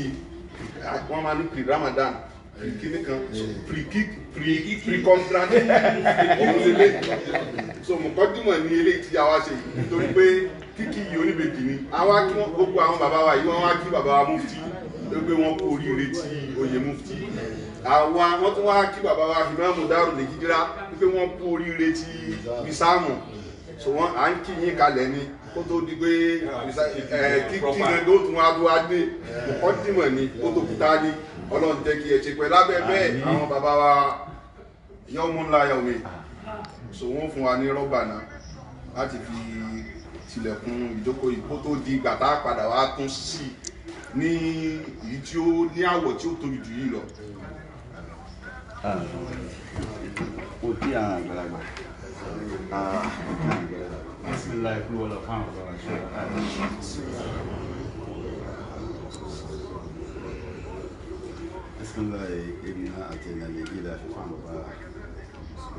wọ́n máa ní pre Ramadan kíní kan so pre kick pre pre contract òun lélẹ̀ so mọ̀kọ́dúnmọ̀ ní eléyìí tí a wá ṣe yìí. Nítorí pé kíkí yìí oníbejì ni. Àwa kí wọ́n gbogbo àwọn bàbá wa yìí wọ́n wá kí bàbá wa mufti. Tó gbé wọn kú oríire tí oyè mufti. Àwa wọ́n tún wá kí bàbá wa ìmáàmù Darul Hijra. Pé wọ́n kú oríire tí bisáàmù so wọn à ń kí yín kalẹ̀ ni. Kó tó di pé ẹ kí kí gan tó tún wá tó wá dé. Ọkọ dìmọ̀ ni kó tó kúta ní ọlọ́run jẹ́ kí ẹ ṣe pẹ́ lábẹ́ bẹ́ẹ̀ àwọn bàbá wa yọmú ńlá yọmí so wọ́n fún wa ní rọ́bà náà láti fi tilẹ̀kùn ìjókòó yìí kó tó di ìgbà tá a padà wá tún sí ní èyí tí ó ní àwọ̀ tí ó tóbi jù yìí lọ. Ó tí àwọn àgbàlagbà. Ah, wọlé fún àwọn ọ̀rọ̀ bismillah inna atayna al-injila shifaan wa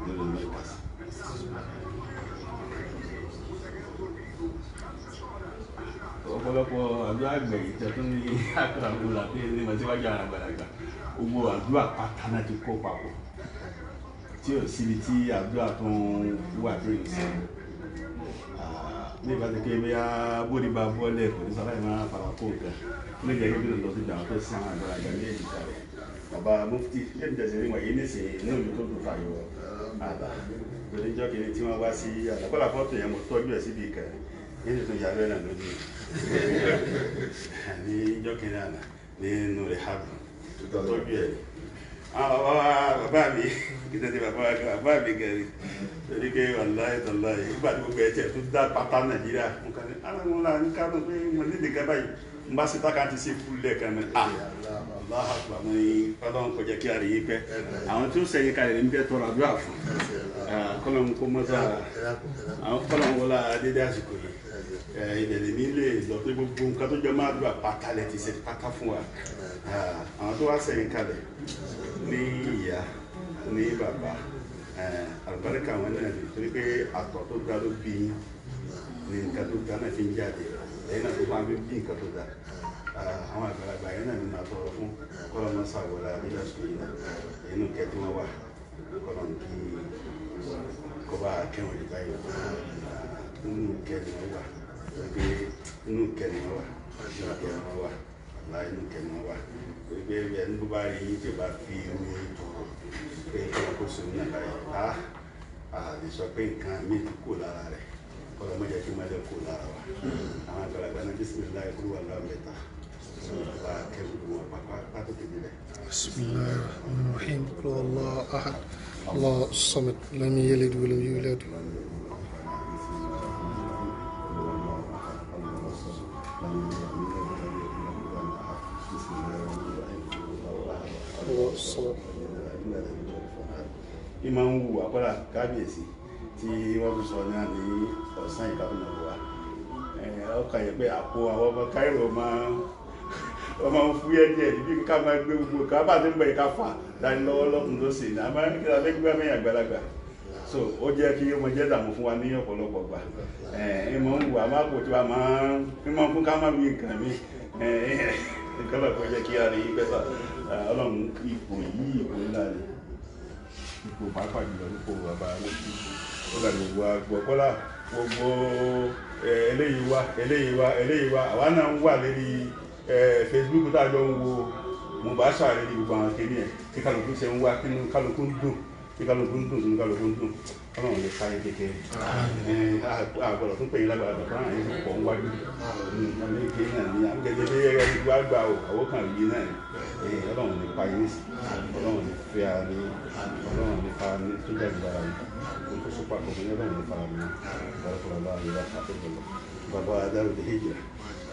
hudan lil nas ọ̀pọ̀lọpọ̀ àdúrà àgbẹ̀ ìtẹ́ tó ní àkàràgbò làbí ẹni mọ̀ síwájú ara gbàdàgbà. Gbogbo àdúrà pátá náà ti kó papọ̀. Tí ò síbi tí àdúrà tó ń wà lórí ìsìn nígbà tí kébé á bóde bá bọ́ọ̀lù ẹ̀kọ́ ní sábà yìí máa fara kó nǹkan. Ló jẹ́ kébé lọ sí ìjà tó sí àwọn àgbàlagbà ní èjìká rẹ̀ bàbá mufti yẹn tẹ̀sí ní wọ̀nyí nísìnyí? Inú mi tó dùn fàyọ àlà ìjọ kìíní tí wọ́n wá sí àlàkọ́là fọ́tò yẹn mo tọ́jú ẹ̀ síbi ìkẹ́. Yẹn tó yàrá ẹ̀ náà lójú. Ní ìjọ kìíní àná nínú rẹ̀ hàbù. Tọ́jú ẹ̀. Bàbá mi kí tẹ́tẹ́ bàbá mi gẹ̀rì torí pé wàláyé tọ́láyé nígbà tí gbogbo ẹ̀jẹ̀ tó dá pátá nàìjíríà mo kàn ní náà ní kánò pé mo kọ́lọ́n a rí yín pẹ́. Àwọn tó sẹ́yìn kalẹ̀ ní bẹ́ẹ̀ tọrọ àdúrà fún. Kọ́lọ́n kó mọ́tà àwọn kọ́lọ́n wọlá dédé àsìkò yìí. Ìdẹ̀lẹ̀ mi lè lọ pé gbogbo nǹkan tó jẹ́ máa dùn àpáta lẹ ti ṣe pátá fún wa. Àwọn tó wá sẹ́yìn kalẹ̀ ní ìyá ní bàbá àlùbáríkà wọn náà ni. Torí pé àtọ̀ tó ga ló bí ní nǹkan tó ga náà fi ń jáde. Lẹ́yìn náà tó bá ń bí nǹkan tó ga àwọn àgbàlagbà yẹn náà ní máa tọrọ fún. Kọ́lọ́ mọ́ sàwọ́lá nígbà sùn yìí inú kẹ́ tí wọ́n wà. Kọ́lọ́ kí kọ́ba kẹ́wọ̀n yìí báyìí. Inú kẹ́ ni wọ́n wà. Pé inú kẹ́ ni wọ́n wà. Inú kẹ́ ni wọ́n wà. Láì inú kẹ́ ni wọ́n wà. Pé ẹni tó bá rí tí o bá fi irú tọrọ pé kọ́lọ́ kó sùn náà báyìí. Á àlè sọ pé nǹkan mi ti kó lára rẹ̀. Kọ́lọ́ mọ́ jẹ́ kí lè kó lára wa. Àwọn àgbàlagbà náà mẹ́ta bá kẹ́wù wọn pápá pátó tèmi rẹ̀. بسم الله الرحمن الرحيم قل هو الله أحد الله الصمد لم يلد ولم يولد الله الصمد ìmọ̀ ń wù àpọ́lá kábíyèsí tí wọ́n fi sọ náà ní ọ̀sán ìkàbọ̀nà wa ọkà yẹ pé àpò àwọn ọmọ káírò máa wọ́n máa ń fúyẹ́ díẹ̀ níbi ká máa gbé gbogbo ká bá ti ń bẹ̀ ká fà dání lọ́wọ́ lọ́kùn tó sì ní. Àmọ́ kí la fẹ́ gbé mẹ́yìn àgbàlagbà so ó jẹ́ kí ọmọ jẹ́ dààmú fún wa ní ọ̀pọ̀lọpọ̀ gbà. Ìmọ̀ ń wù àmọ́ àpò tí wa máa ń máa fún ká má wí nǹkan mi. Nǹkan lọ́kọ̀ jẹ́ kí a rí pẹ́sà. Ọlọ́run ipò yìí ipò ńlá ni. Ipò pàápàá jùlọ nípò bàbá lókì ó gbogbo agbọ̀kọ́lá gbogbo eléyìí wá eléyìí wá eléyìí wá àwa náà ń wà lórí Facebook tá a jọ ń wo mo bá ṣàárẹ̀ ní gbogbo àwọn kiri ẹ̀. Kí kálukú ṣe ń wá kí kálukú ń dùn kí kálukú ń dùn kí kálukú ń dùn. Ọlọ́run lè káyé kékeré. Àgbọ̀dọ̀ tún pè yín lágbára bàbá àwọn yẹn pọ̀ ń wájú ọmọ èké náà ní àgẹ́gẹ́ bí ẹgbẹ́ gbogbo àgbà o àwọn kan yìí náà ní ọlọ́run lè pa yín sí. Ọlọ́run lè fẹ́ a ní ọlọ́run lè fa ní tó jáde lára yìí kó sọ́pà kò ní ọlọ́run lè bá yẹ láta tó bọ̀ lọ bàbá adáwò lè hejìlá ọlọ́run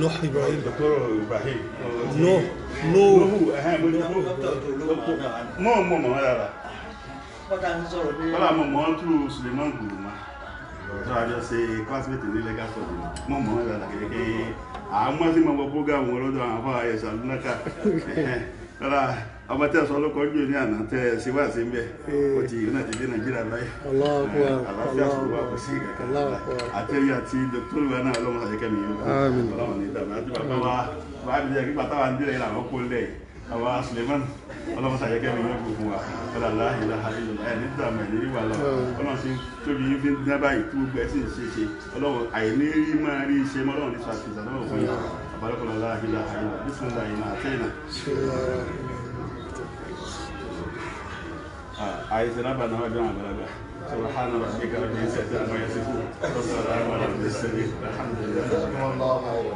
Nuh Ibrahim. Dr. Ibrahim. No, no. Mọ̀ mọ̀ mọ̀ rárá. Bọ́lá mọ̀ mọ̀ tú Suleiman Gùrù ma. Ọjọ́ àjọ ṣe classmate ní Lẹ́gà Sọ̀rọ̀. Mọ̀ mọ̀ rárá kẹ̀kẹ́. Àwọn mọ̀ sí mọ̀ bọ̀ program wọn lọ́dọ̀ àwọn afọ àyẹ̀sà lónàkà. Rárá ọmọ tẹ́ sọ lóko ojú ni àná tẹ́ síwá sí mbẹ́ ó ti yìí náà ti dé nàìjíríà báyìí. Eh, àlàáfíà sọ̀rọ̀ wa kò sí ìkàkà àtẹ́yà àti dọ́kítọ́rù wa náà ọlọ́mọ àyẹ̀kẹ́ mi yóò. Ọlọ́mọ ní ìdàgbà àti bàbá wa bàbá mi jẹ́ kígbà táwa ń dé lẹ́yìn àwọn kó lẹ̀ àwa Suleiman ọlọ́mọ àyẹ̀kẹ́ mi yóò gbogbo wa. Kọ́lá aláìlá àdéhùn ẹ̀ ní ìdààmú ẹ̀yìn wà lọ ọlọ́run sì tóbi yín fi ń dá báyìí tó gbẹ sí ìṣeṣe ọlọ́run àìní rí. bá náà wájú àwọn àgbàlagbà سبحان ربك رب العزة عما يصفون والسلام على المرسلين الحمد لله الله خير